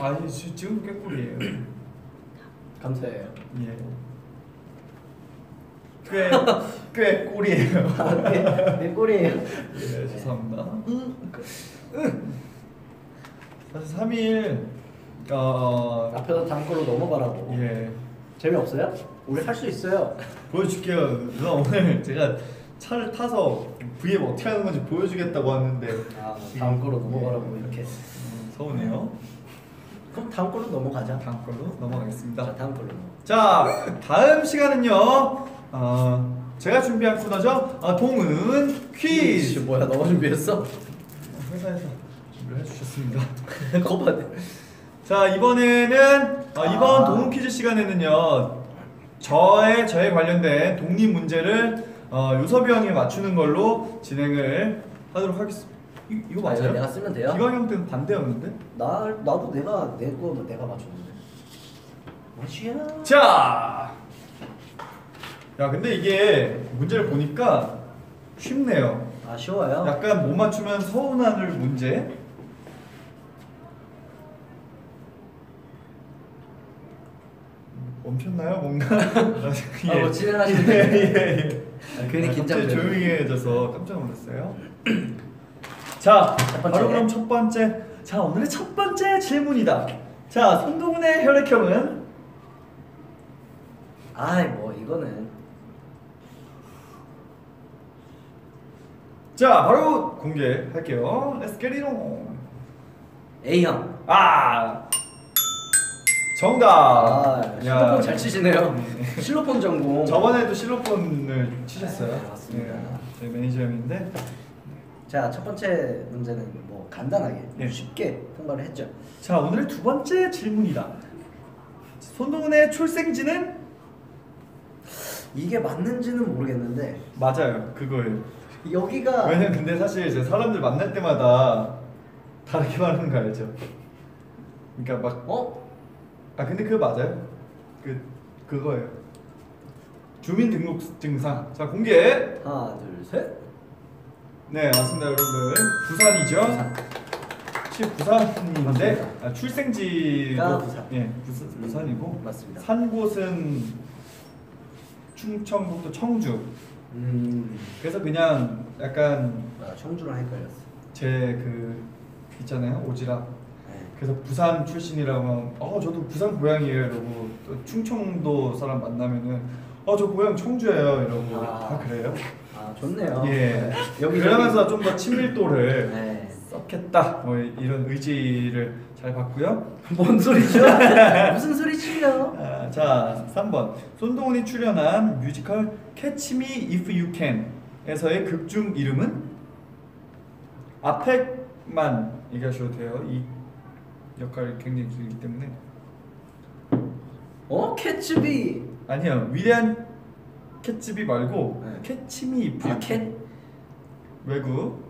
아니 지- 지금 꾀꿀이에요. 감사해요. 예. 꽤, 꽤 꿀이에요. 아, 꽤, 꾀꼬리예요. 예, 죄송합니다. 사실 3일, 어, 앞에서 다음 걸로 넘어가라고. 예, 재미없어요? 우리 할 수 있어요. 보여줄게요. 누나 오늘 제가 차를 타서 V앱 어떻게 하는 건지 보여주겠다고 왔는데 아, 다음 걸로 넘어가라고 이렇게. 음, 서운해요. 그럼 다음 걸로 넘어가자. 다음 걸로 넘어가겠습니다. 자, 다음 걸로. 자, 다음 시간은요. 어, 제가 준비한 코너죠. 어, 동은 퀴즈. 뭐야, 너가 준비했어? 회사에서 준비를 해주셨습니다. 거봐. 자 이번에는 어, 이번 아. 동문 퀴즈 시간에는요 저의 저에 관련된 독립 문제를 어, 요섭이 형이 맞추는 걸로 진행을 하도록 하겠습니다. 이, 이거 아, 이거 맞아요? 내가 쓰면 돼요? 기광 형 때는 반대였는데. 나 나도 내가 내거 내가 맞췄는데. 뭐지야? 자, 야 근데 이게 문제를 보니까 쉽네요. 아 쉬워요. 약간 못 맞추면 서운할 문제. 멈췄나요? 뭔가? 아, 뭐 진행하시면 예, 돼요. 예, 예. 아, 괜히 아, 긴장돼요. 갑자기 조용해져서 깜짝 놀랐어요. 자, 번째. 바로 그럼 첫 번째. 자, 오늘의 첫 번째 질문이다. 자, 손동훈의 혈액형은 아이 뭐 이거는 자, 바로 공개할게요. Let's get it on. A형. 아, 정답. 아, 야. 실로폰 잘 치시네요. 네. 실로폰 전공. 저번에도 실로폰을 치셨어요. 네, 맞습니다. 저희 매니저 형인데. 자, 첫 번째 문제는 뭐 간단하게 네. 쉽게 통과를 했죠. 자, 오늘의 두 번째 질문이다. 손동훈의 출생지는 이게 맞는지는 모르겠는데 맞아요. 그거예요. 여기가 왜냐면 근데 사실 제 사람들 만날 때마다 다르게 말하는 거 알죠? 그러니까 막 어? 아 근데 그거 맞아요? 그 그거예요. 주민등록증상. 자 공개. 하나 둘 셋. 네 맞습니다 여러분들. 부산이죠. 부산. 시 부산인데 맞습니다. 아, 출생지도 가 부산. 예 부산, 음, 부산이고 맞습니다. 산 곳은 충청북도 청주. 음. 그래서 그냥 약간 나 청주랑 헷갈렸어. 제 그 있잖아요 오지랖. 네. 그래서 부산 출신이라고 하면 어 저도 부산 고향이에요 이러고 또 충청도 사람 만나면은 어 저 고향 청주예요 이러고 아. 다 그래요. 아 좋네요. 예. 네. 여기 그러면서 좀 더 친밀도를 네. 쌓겠다 뭐 이런 의지를 잘 받고요. 뭔 소리죠? 무슨 소리치요? 아, 자 3번 손동훈이 출연한 뮤지컬 Catch Me If You Can에서의 극중 이름은 앞에만 얘기하셔도 돼요. 이 역할이 굉장히 길기 때문에 어 캐츠비. 아니요 위대한 캐치비 말고 네. 캐치미 이프 아 캣. 외국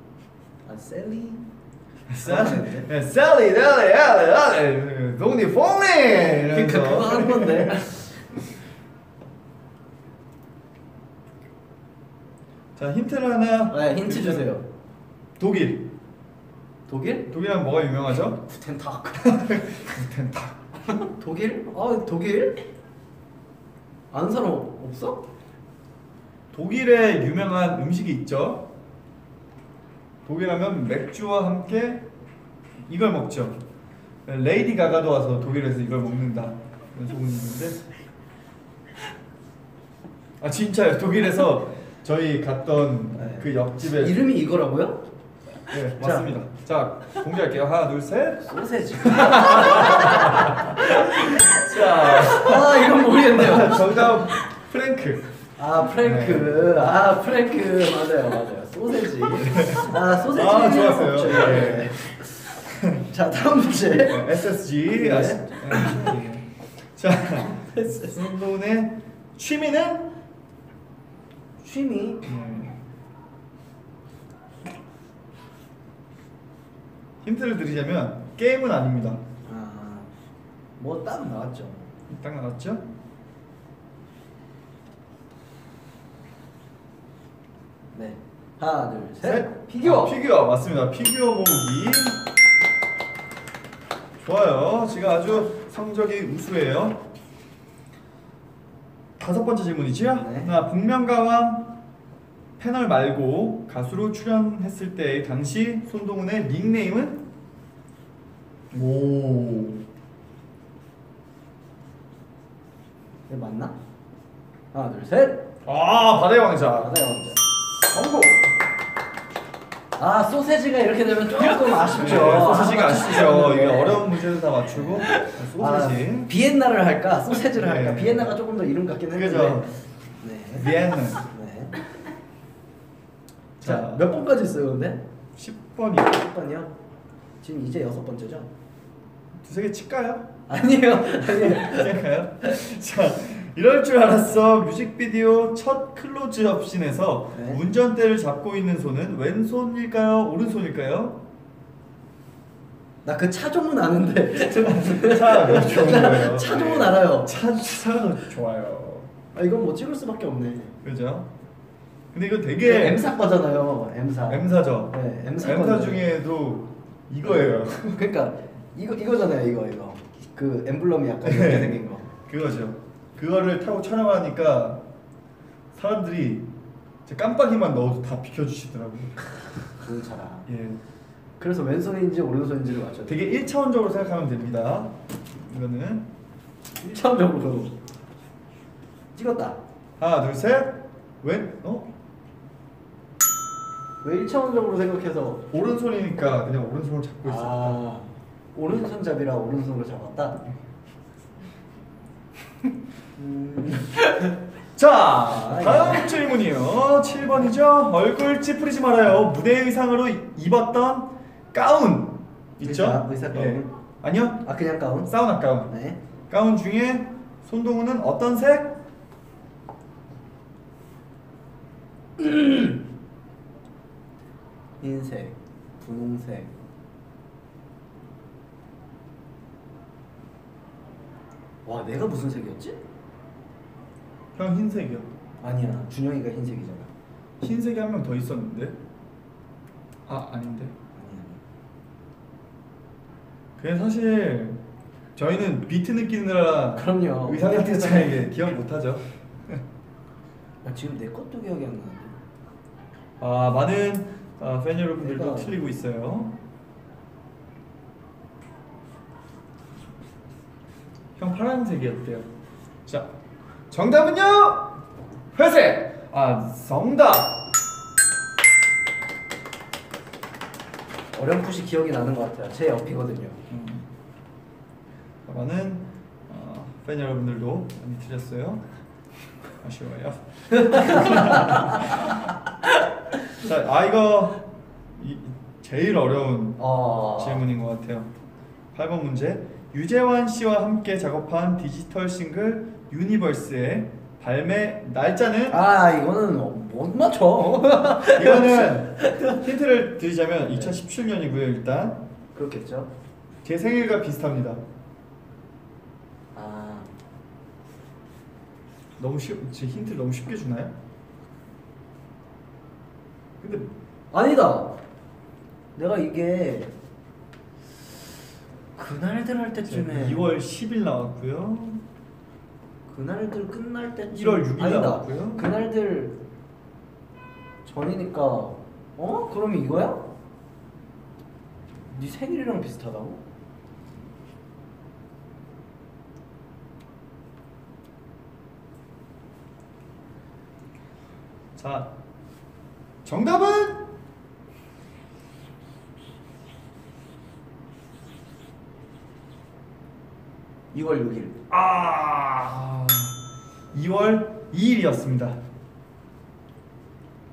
아 셀리. 쌀리 네, 쌀리 쌀리 쌀리 동니 뽕리 그러니까 그거 하는 건데. 자 힌트를 하나 네 힌트 주세요. 독일 독일? 독일은 뭐가 유명하죠? 구텐탁. 텐타 독일? 아 독일? 아는 사람 없어? 독일에 유명한 음식이 있죠 독일 하면 맥주와 함께 이걸 먹죠 레이디 가가도 와서 독일에서 이걸 먹는다 이런 소문이 있는데 아 진짜요 독일에서 저희 갔던 네. 그 옆집에 이름이 이거라고요? 네 자. 맞습니다 자 공개할게요 하나 둘셋자 소세지. 아 이건 모르겠네요. 정답 프랭크 아 프랭크. 아 프랭크 맞아요 맞아요. 소세지. 아 소세지. 아, 좋았어요. 먹죠. 네. 자 다음 문제. SSG 네. 아시 자 손동훈의 취미는 취미. 음. 힌트를 드리자면 게임은 아닙니다. 아뭐 딱 나왔죠. 딱 나왔죠? 네. 하나 둘 셋. 피규어. 아, 피규어 맞습니다. 피규어 모으기 좋아요. 지금 아주 성적이 우수해요. 다섯 번째 질문이지요? 네. 나 복면가왕 패널 말고 가수로 출연했을 때 당시 손동훈의 닉네임은 오 이거 맞나? 하나 둘 셋. 아 바다의 왕자 바다의 왕자. 아 소세지가 이렇게 되면 조금 아쉽죠. 네, 소시지가 아시죠? 이게 네. 어려운 문제를 다 맞추고 소시지 아, 비엔나를 할까? 소세지를 네. 할까? 비엔나가 조금 더 이름 같긴 했는데. 그죠. 네. 비엔나 네. 자. 자, 몇 번까지 있어요, 근데? 10번이 10번이요? 지금 이제 여섯 번째죠? 두세 개 칠까요? 아니에요. 할까요? 자, 이럴 줄 알았어. 뮤직비디오 첫 클로즈업 씬에서 네. 운전대를 잡고 있는 손은 왼손일까요? 오른손일까요? 나 그 차종은 아는데. 차몇 좋은 거예요. 차종은 알아요. 차 차가 좋아요. 아, 이건 뭐 찍을 수밖에 없네. 그죠? 근데 이거 그 되게 M사 거잖아요. M사. M사죠. 네, M사 M사 건데. 중에도 이거예요. 그러니까 이거 이거잖아요, 이거 이거. 그 엠블럼이 약간 이렇게 네. 생긴 거. 그거죠. 그거를 타고 촬영하니까 사람들이 제 깜빡이만 넣어도 다 비켜주시더라고요. 좋은 차라. 예, 그래서 왼손인지 오른손인지를 맞춰. 되게 일차원적으로 생각하면 됩니다. 이거는 1차원적으로 찍었다. 하나, 둘, 셋. 왼, 어? 왜 1차원적으로 생각해서 오른손이니까 그냥 오른손을 잡고 있어. 아 오른손잡이라 오른손으로 잡았다. 음, 자, 아, 다음 질문이요. 7번이죠. 얼굴 찌푸리지 말아요. 무대 의상으로 입었던 가운 있죠? 의사, 의사 가운. 예. 아니요. 아 그냥 가운? 사우나 가운. 네. 가운 중에 손동훈은 어떤 색? 흰색, 분홍색. 와 내가 무슨 색이었지? 형 흰색이요. 아니야 준영이가 흰색이잖아. 흰색이 한 명 더 있었는데. 아 아닌데. 아니 아니. 그게 사실 저희는 비트 느끼느라 그럼요. 의상 디자인에게 기억 못하죠. 나 지금 내 것도 기억이 안 나는데. 아 많은 아, 팬 여러분들도 내가- 틀리고 있어요. 형 파란색이었대요. 자 정답은요 회색. 아 정답. 어렴풋이 기억이 나는 것 같아요. 제 옆이거든요. 음. 많은 어, 팬 여러분들도 많이 틀렸어요. 아쉬워요. 자, 아 이거 이, 제일 어려운 어. 질문인 것 같아요. 8번 문제. 유재환 씨와 함께 작업한 디지털 싱글 유니버스의 발매 날짜는 아 이거는 어, 못 맞춰. 이거는 힌트를 드리자면 2017년이고요. 일단 그렇겠죠. 제 생일과 비슷합니다. 아 너무 쉽, 제 힌트 너무 쉽게 주나요? 근데 아니다. 내가 이게 그날들 할 때쯤에 2월 10일 나왔고요. 그날들 끝날 때쯤 1월 6일 아니다. 나왔고요. 그날들 전이니까 어? 그럼 이거야? 네 생일이랑 비슷하다고? 자, 정답은 2월 6일. 아 2월 2일이었습니다.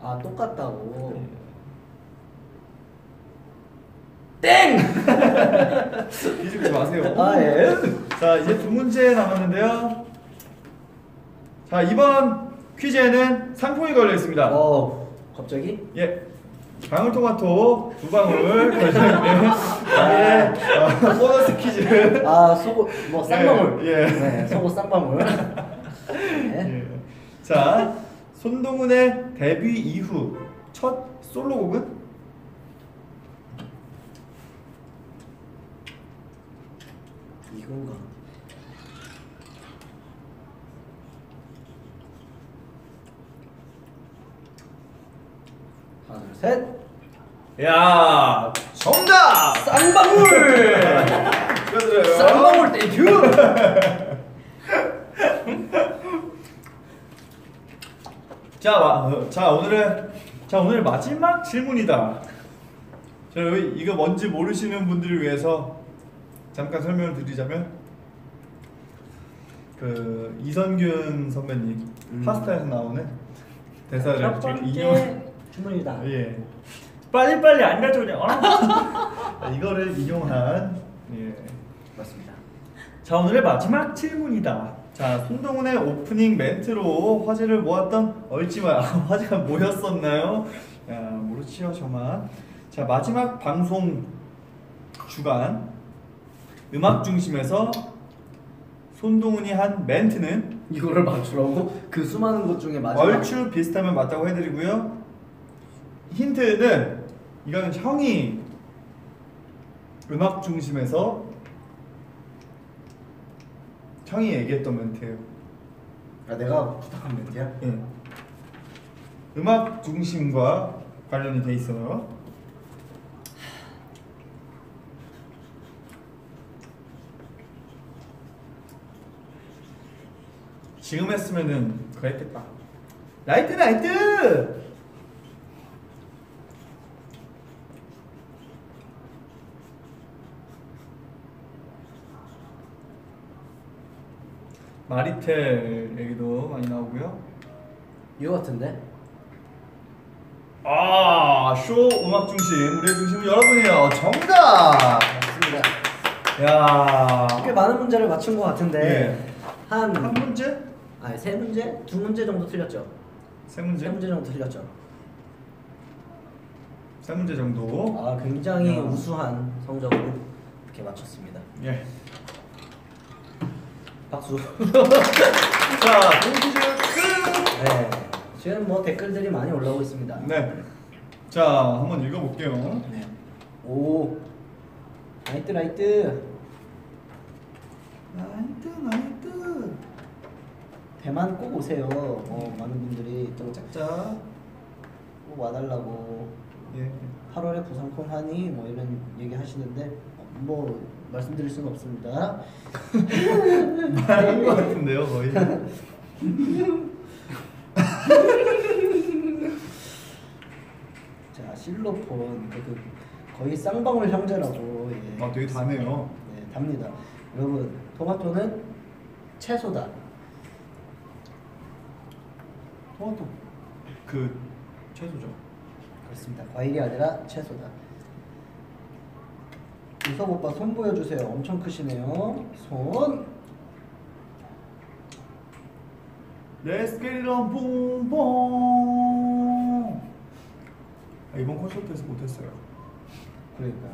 아 똑같다고. 땡! 뒤집지 마세요. 아 예. 자 이제 두 문제 남았는데요. 자 이번 퀴즈에는 상품이 걸려 있습니다. 어 갑자기? 예. 방울토마토 두 방울 걸려 있는 예. 어, 보너스 퀴즈. 아 속옷 뭐 쌍방울. 예, 예. 네 속옷 쌍방울. 네. 예. 자 손동훈의 데뷔 이후 첫 솔로곡은 이건가? 하나 둘 셋. 야 정답. 쌍방울. 축하드려요. 쌍방울 thank you. 자, 와, 어, 자 오늘은 자 오늘 마지막 질문이다. 자 여기 이거 뭔지 모르시는 분들을 위해서 잠깐 설명을 드리자면 그 이선균 선배님 음. 파스타에서 나오는 대사를 첫 지금 인용. 주문이다. 예. 빨리 빨리 알려줘 그냥. 어? 이거를 인용한 예. 맞습니다. 자 오늘의 마지막 질문이다. 자 손동훈의 오프닝 멘트로 화제를 모았던 얼지마 화제가 모였었나요? 야 모르지요 저만. 자 마지막 방송 주간 음악 중심에서 손동훈이 한 멘트는 이거를 맞추라고? 그 수많은 것 중에 마지막. 얼추 비슷하면 맞다고 해드리고요. 힌트는 이거는 형이 음악 중심에서 형이 얘기했던 멘트예요. 아 내가 부탁한 멘트야? 예. 음악 중심과 관련이 돼 있어요. 지금 했으면은 그랬겠다. 라이트 라이트. 마리텔 얘기도 많이 나오고요. 이거 같은데? 아, 쇼 음악 중심 우리의 중심은 여러분이에요. 정답. 맞습니다. 야. 꽤 많은 문제를 맞춘 것 같은데 한, 한 문제? 아니 세 문제? 두 문제 정도 틀렸죠. 세 문제? 세 문제 정도 틀렸죠. 세 문제 정도. 아 굉장히 야. 우수한 성적으로 이렇게 맞췄습니다. 예. 박수. 자, 본 퀴즈 끝. 네. 지금 뭐 댓글들이 많이 올라오고 있습니다. 네. 자, 한번 읽어볼게요. 네. 오. 나이트 나이트. 나이트 나이트. 대만 꼭 오세요. 어, 많은 분들이 또 짝짝. 꼭 와달라고. 예. 8월에 부산 콘 하니 뭐 이런 얘기 하시는데 어, 뭐 말씀드릴 수는 없습니다. 말한 것 같은데요, 거의. 자 실로폰 그, 그 거의 쌍방울 형제라고. 예. 아, 되게 다네요. 네, 답니다. 여러분 토마토는 채소다. 토마토. 그 채소죠. 그렇습니다. 과일이 아니라 채소다. 우석 오빠 손 보여주세요. 엄청 크시네요. 손. Let's get it on, boom, boom. 아, 이번 콘서트에서 못했어요. 그러니까요.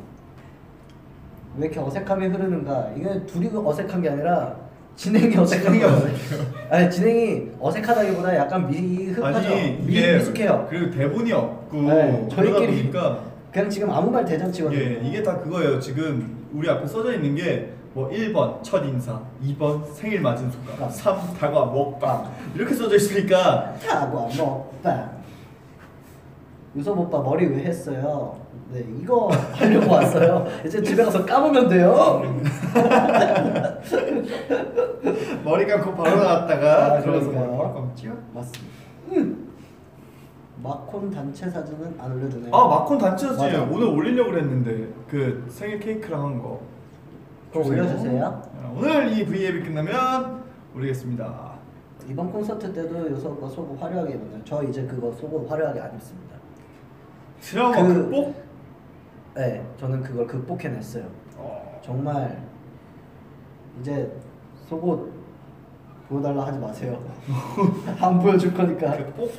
왜 이렇게 어색함이 흐르는가? 이게 둘이 어색한 게 아니라 진행이 어색한 진행이 거예요. 어색해요. 아니 진행이 어색하다기보다 약간 미흡하죠. 아니 미, 이게 미숙해요. 그리고 대본이 없고 네, 그러다 저희끼리- 보니까 그냥 지금 아무 말 대잔 치거든요. 예, 이게 다 그거예요. 지금 우리 앞에 써져 있는 게 뭐 1번 첫 인사, 2번 생일 맞은 손가락, 3 다과 먹방 이렇게 써져 있으니까 타고 먹방. 유섭 오빠 머리 왜 했어요? 네 이거 하려고 왔어요. 이제 집에 가서 감으면 돼요. 머리 감고 바로 나갔다가 아, 들어가서 그러니까요. 머리 감지요? 맞습니다. 음. 마콘 단체 사진은 안 올려주네요. 아 마콘 단체 사진 맞아. 오늘 올리려고 그랬는데 그 생일 케이크랑 한 거. 그거 주세요. 올려주세요. 아, 오늘 이 V앱이 끝나면 올리겠습니다. 이번 콘서트 때도 유섭 오빠 속옷 화려하게 입었네요. 저 이제 그거 속옷 화려하게 안 입습니다. 드라마 그- 극복? 네, 저는 그걸 극복해냈어요. 어. 정말 이제 속옷 보여달라 하지 마세요. 안 보여줄 거니까. 극복?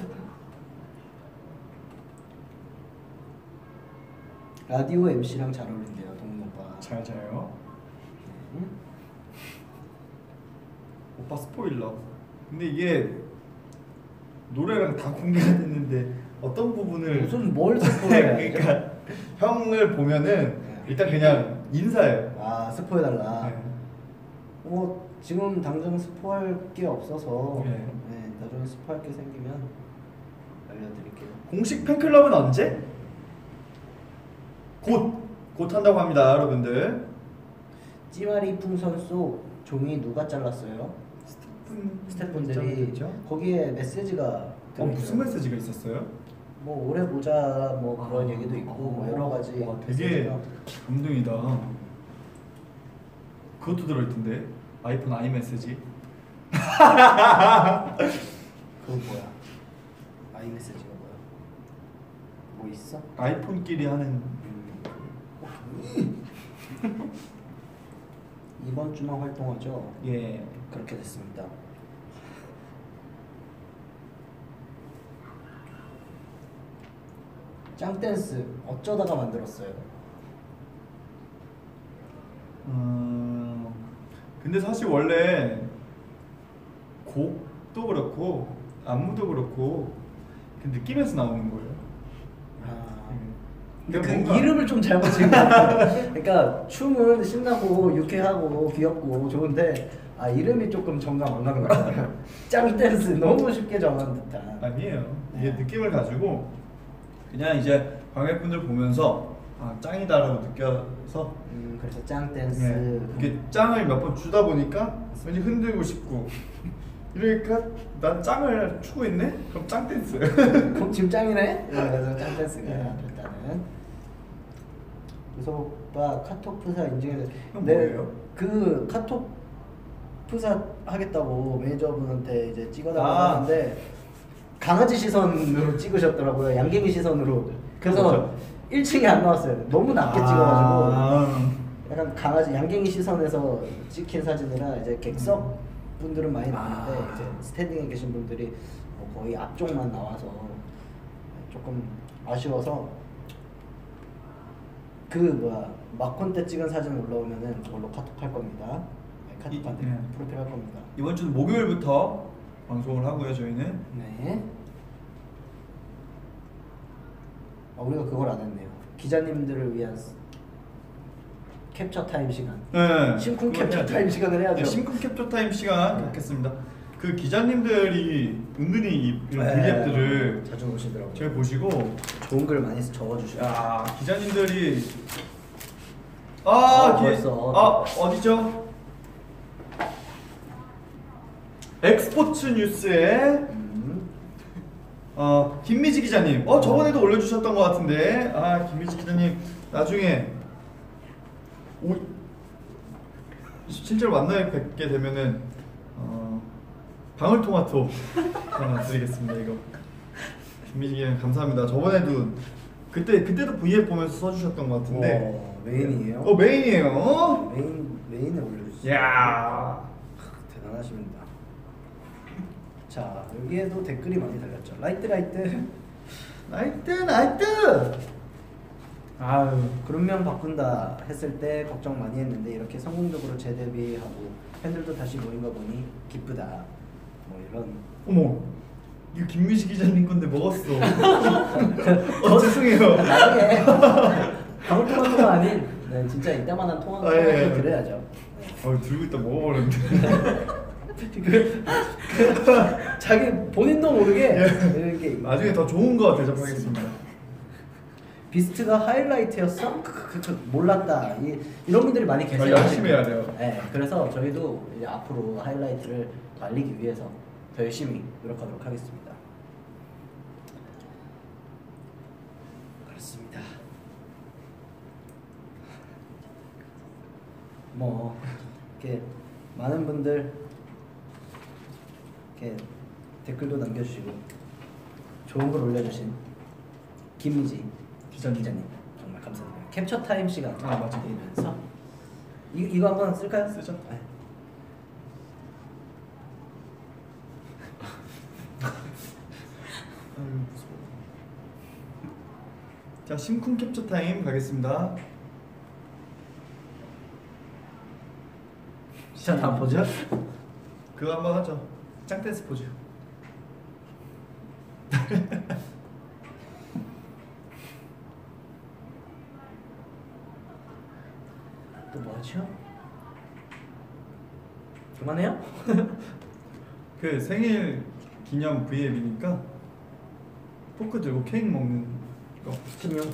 라디오 MC랑 잘 어울린대요, 동민 오빠. 잘 자요. 응? 오빠 스포일러. 근데 이게 노래랑 다 공개가 됐는데 어떤 부분을 무슨 뭘 스포해? 그러니까 형을 보면은 일단 그냥 인사해요. 아 스포해달라. 네. 뭐 지금 당장 스포할 게 없어서 네. 네, 나중에 스포할 게 생기면 알려드릴게요. 공식 팬클럽은 언제? 곧! 곧 한다고 합니다 여러분들 찌마리 풍선 속 종이 누가 잘랐어요? 스태프분 스태프분들이 거기에 메시지가 어, 들어있어요. 무슨 메시지가 있었어요? 뭐 오래 보자 뭐 그런 아, 얘기도 있고 어, 뭐 여러 가지 와, 되게 메시지가. 감동이다 그것도 들어있던데 아이폰 아이 메시지 그거 뭐야? 아이 메시지가 뭐야? 뭐 있어? 아이폰끼리 하는 이번 주만 활동하죠. 예 그렇게 됐습니다. 짱 댄스 어쩌다가 만들었어요. 음, 근데 사실 원래 곡도 그렇고 안무도 그렇고 그 느낌에서 나오는 거예요. 아, 근데 그 뭔가- 이름을 좀 잘못 지은 것 같아요. 그러니까 춤은 신나고 유쾌하고 귀엽고 좋은데 아 이름이 조금 정감 안 가는 것 같아요. 짱 댄스 너무 쉽게 정한 듯한. 아니에요. 이게 네. 느낌을 가지고 그냥 이제 관객분들 보면서 아 짱이다라고 느껴서 음 그래서 짱 댄스. 네, 이게 짱을 몇 번 주다 보니까 왠지 흔들고 싶고 이러니까 난 짱을 추고 있네? 그럼 짱 댄스. 그럼 지금 짱이네? 그래서 짱 댄스가 네. 일단 은 그래서 오빠 카톡 프사 인증해 그건 뭐예요? 그 카톡 프사 하겠다고 매니저분한테 이제 찍어달라고 아. 하는데 강아지 시선으로 찍으셨더라고요 양갱이 시선으로 그래서 뭐죠? 1층에 안 나왔어요 너무 낮게 찍어가지고 아, 약간 강아지 양갱이 시선에서 찍힌 사진이라 이제 객석 음. 분들은 많이 나왔는데 아. 이제 스탠딩에 계신 분들이 뭐 거의 앞쪽만 나와서 조금 아쉬워서 그 뭐야 막콘 때 찍은 사진 올라오면은 그걸로 카톡 할 겁니다. 아니, 이- 카톡한테 네. 프로필 할 겁니다. 이번 주는 목요일부터 방송을 하고요 저희는 네. 아, 우리가 그걸 안 했네요. 기자님들을 위한 스- 캡처 타임 시간. 네. 심쿵 그거 캡처 해야죠. 타임 시간을 해야죠. 네, 심쿵 캡처 타임 시간 네. 갖겠습니다. 그 기자님들이 은근히 이- 이런 네. VF들을 자주 오시더라고요. 잘 보시고 좋은 글 많이 적어주시고. 야 기자님들이 아, 아, 기- 벌써. 아 어디죠? 엑스포츠 뉴스에 음. 어 김미지 기자님 어 저번에도 올려주셨던 것 같은데 아 김미지 기자님 나중에 오 실제로 만나 뵙게 되면은 어 방울토마토 하나 드리겠습니다 이거 김미지 기자님 감사합니다 저번에도 그때 그때도 V앱 보면서 써주셨던 것 같은데 어, 메인이에요? 어 메인이에요 어? 메인 메인에 올려주세요. 야 대단하십니다. 자 여기에도 댓글이 많이 달렸죠. 라이트 라이트. 라이트 라이트 아유 그런 명 바꾼다 했을 때 걱정 많이 했는데 이렇게 성공적으로 재데뷔하고 팬들도 다시 모인 거 보니 기쁘다. 뭐 이런. 어머 이거 김미지 기자님 건데 먹었어 어 죄송해요 나중에 방울 토마토가 아닌 네, 진짜 이따만한 통화 아, 예, 예. 그래야죠. 어 들고 있다 먹어버렸는데 그, 그 자기 본인도 모르게 예. 이렇게 나중에 더 좋은 거 대접하겠습니다 비스트가 하이라이트였어? 크크크 몰랐다. 이, 이런 분들이 많이 계세요. 아, 열심히 해야 돼요. 네, 그래서 저희도 이제 앞으로 하이라이트를 더 알리기 위해서 더 열심히 노력하도록 하겠습니다. 그렇습니다. 뭐 이렇게 많은 분들 이렇게 댓글도 남겨주시고 좋은 글 올려주신 김미지 기자님. 기자님 정말 감사드립니다. 캡처 타임 시간 아, 맞아. 드리면서 이 이거 한번 쓸까요? 쓰죠. 네. 아유, 무서워. 자 심쿵 캡처 타임 가겠습니다 진짜 다 보죠? 그거 한번 하죠 짱댄스 포즈 또 뭐하죠? 그만해요? 그 생일 기념 V앱이니까 포크 들고 케이크 먹는 거 그러면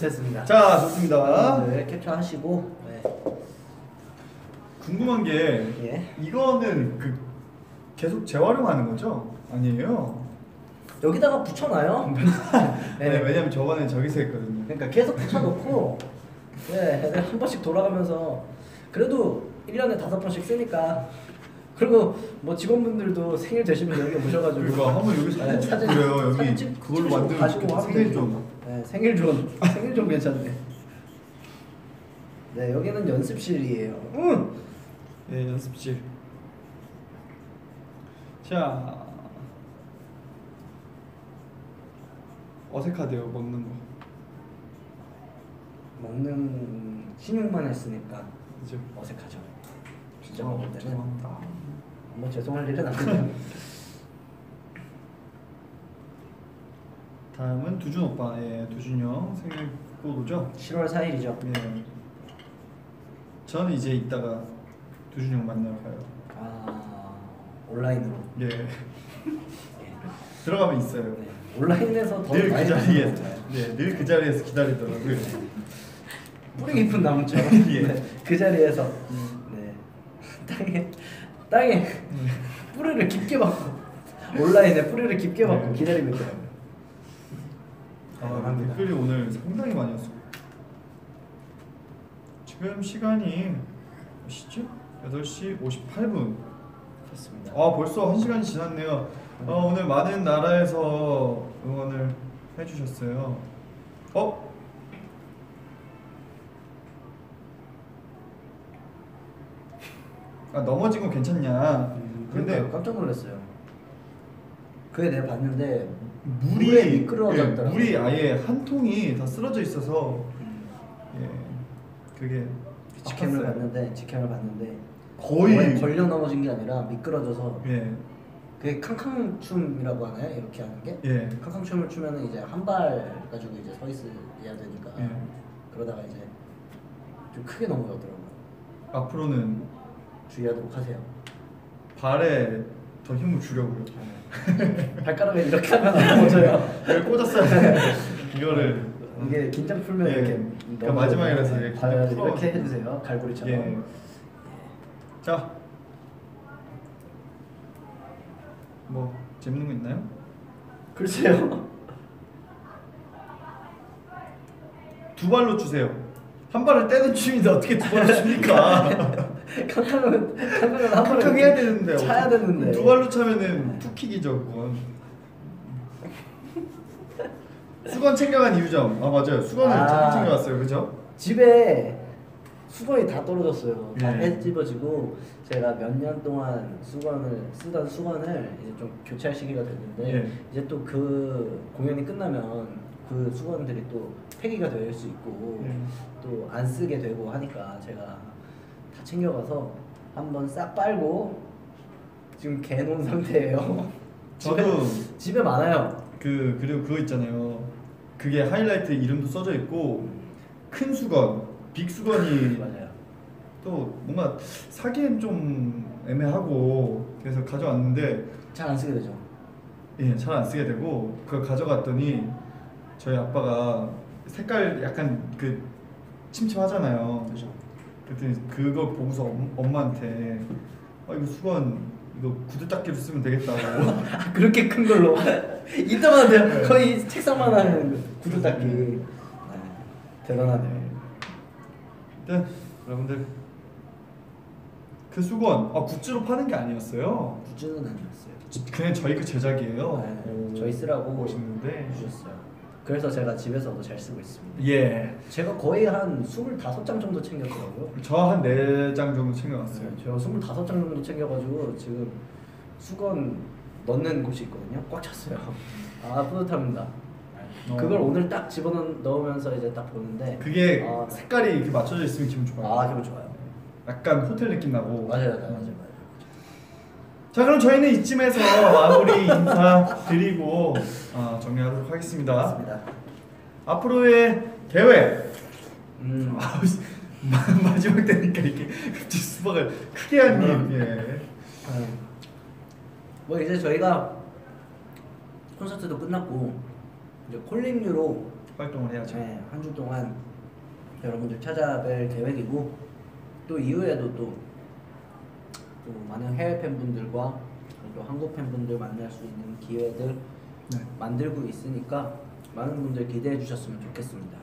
됐습니다. 자 좋습니다 네, 캡처하시고 네. 궁금한 게 예. 이거는 그 계속 재활용하는 거죠? 아니에요? 여기다가 붙여놔요. 네, 왜냐면 저번에 저기서 했거든요. 그러니까 계속 붙여놓고 네, 한 번씩 돌아가면서 그래도 1년에 다섯 번씩 쓰니까 그리고 뭐 직원분들도 생일 되시면 여기 모셔가지고 그러니까 한번 여기서 네, 꼭 사진 그래요. 여기 사진 찍- 그걸로 만들면 가지고 좋겠다. 하면 생일 되죠. 좀. 네, 생일 좀 생일 좀 괜찮네. 네 여기는 연습실이에요. 응. 예, 연습실. 자. 어색하대요, 먹는 거. 먹는 신용만 했으니까 그죠? 어색하죠. 진짜 아, 먹을 때는 죄송합니다. 뭐 죄송할 일은 아니에요. 다음은 두준 오빠, 예, 두준 형 생일 꽃오죠? 10월 4일이죠. 예. 저는 이제 이따가 두준 형 만나러 가요. 아 온라인으로. 예. 예. 들어가면 있어요. 네. 온라인에서 더늘그 많이 자리에, 거예요. 네, 늘 그 자리에서 기다리더라고요. 뿌리 깊은 나무처럼 예. 네, 그 자리에서 네. 땅에 땅에 뿌리를 깊게 박고 온라인에 뿌리를 깊게 박고 네. 기다리고 있더라고요. 아, 대단합니다. 댓글이 오늘 상당히 많이 왔어요. 지금 시간이 몇 시죠? 8시 58분. 좋습니다. 아, 벌써 1시간이 지났네요. 어, 오늘 많은 나라에서 응원을 해주셨어요. 어? 아, 넘어진 거 괜찮냐? 음, 근데 그러니까요. 깜짝 놀랐어요. 그게 내가 봤는데 물이 미끄러졌더라고. 예, 물이 아예 한 통이 다 쓰러져 있어서 예 그게 직캠을 아팠어요. 봤는데 직캠을 봤는데 거의 걸려 넘어진 게 아니라 미끄러져서 예 그게 캉캉춤이라고 하나요? 이렇게 하는 게? 예. 캉캉춤을 추면은 이제 한 발 가지고 이제 서 있어야 되니까 예. 그러다가 이제 좀 크게 넘어졌더라고요. 앞으로는 주의하도록 하세요. 발에 더 힘을 주려고요. 발가락을 이렇게 하면 안 넘어져요. 여기 꽂았어요. 이거를 이게 긴장 풀면 예. 이렇게 그러니까 넘어져요. 마지막이라서 이렇게 발 긴장 이렇게. 해주세요. 갈고리처럼. 예. 자, 뭐 재밌는 거 있나요? 글쎄요. 두 발로 주세요. 한 발을 떼는 춤인데 어떻게 두 발로 춥니까? 캉캉은 캉캉은 한 번에 칵칵 해야 되는데 차야 되는데 두 발로 차면은 툭킥이죠 그건. 수건 챙겨간 이유정. 아 맞아요. 수건을 아. 잘 챙겨왔어요. 그죠? 집에 수건이 다 떨어졌어요. 다 예. 헤집어지고 제가 몇 년 동안 수건을 쓰던 수건을 이제 좀 교체할 시기가 됐는데 예. 이제 또 그 공연이 끝나면 그 수건들이 또 폐기가 될 수 있고 예. 또안 쓰게 되고 하니까 제가 다 챙겨가서 한번 싹 빨고 지금 개놓은 상태예요. 저도 집에, 집에 많아요. 그 그리고 그거 있잖아요. 그게 하이라이트 이름도 써져 있고 큰 수건, 빅 수건이 맞아요. 또 뭔가 사기엔 좀 애매하고 그래서 가져왔는데 잘 안 쓰게 되죠. 예, 잘 안 쓰게 되고 그걸 가져갔더니 저희 아빠가 색깔 약간 그 침침하잖아요. 그죠. 그랬더니 그걸 보고서 엄, 엄마한테 아 이거 수건 이거 구두 닦기로 쓰면 되겠다고 아, 그렇게 큰 걸로 이따만 돼요. 거의 책상만 하는 그 구두 닦기. 네. 대단하네요. 네, 여러분들 그 수건 아 굿즈로 파는 게 아니었어요. 굿즈는 아니었어요. 그냥 저희 그 제작이에요. 네, 오, 저희 쓰라고 멋있는데. 주셨어요. 그래서 제가 집에서도 잘 쓰고 있습니다. 예, 제가 거의 한 25장 정도 챙겼더라고요. 저한네장 정도 챙겨왔어요. 네, 제가 25장 정도 챙겨가지고 지금 수건 넣는 곳이 있거든요. 꽉 찼어요. 아 뿌듯합니다. 네. 어. 그걸 오늘 딱 집어넣으면서 이제 딱 보는데 그게 아, 색깔이 이렇게 맞춰져 있으면 기분 좋아요. 아 기분 좋아요. 약간 호텔 느낌 나고. 맞아요, 맞아요, 맞아요. 자 그럼 저희는 이쯤에서 마무리 인사 드리고 어, 정리하도록 하겠습니다. 맞습니다. 앞으로의 계획. 음, 아우, 마- 마지막 되니까 이렇게 갑자기 수박을 크게 한 님. 예. 아유. 뭐 이제 저희가 콘서트도 끝났고 이제 콜링류로 활동을 해야죠. 네, 한주 동안 여러분들 찾아뵐 계획이고 또 이후에도 또, 또 많은 해외 팬분들과 또 한국 팬분들 만날 수 있는 기회들 네. 만들고 있으니까 많은 분들 기대해 주셨으면 좋겠습니다.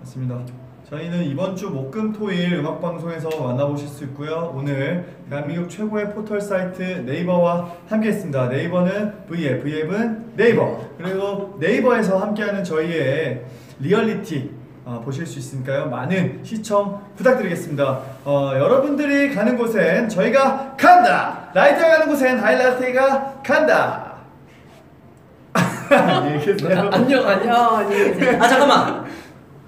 맞습니다. 저희는 이번 주 목금토일 음악 방송에서 만나보실 수 있고요. 오늘 대한민국 최고의 포털 사이트 네이버와 함께했습니다. 네이버는 V앱, V앱은 네이버. 그리고 네이버에서 함께하는 저희의 리얼리티 어, 보실 수 있으니까요. 많은 시청 부탁드리겠습니다. 어, 여러분들이 가는 곳엔 저희가 간다. 라이트가 가는 곳엔 하이라이트가 간다. 안녕히 계세요. 안녕 안녕 안녕. 아 잠깐만.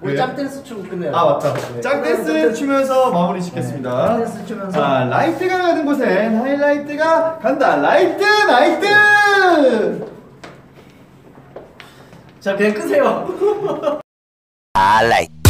우리 왜요? 짱댄스 추고 끝내요. 아 맞다. 네. 짱댄스 추면서 마무리 짓겠습니다. 네, 짱댄스 추면서. 자 라이트가 가는 곳엔 하이라이트가 간다. 라이트 라이트. 자 그냥 끄세요. Alay.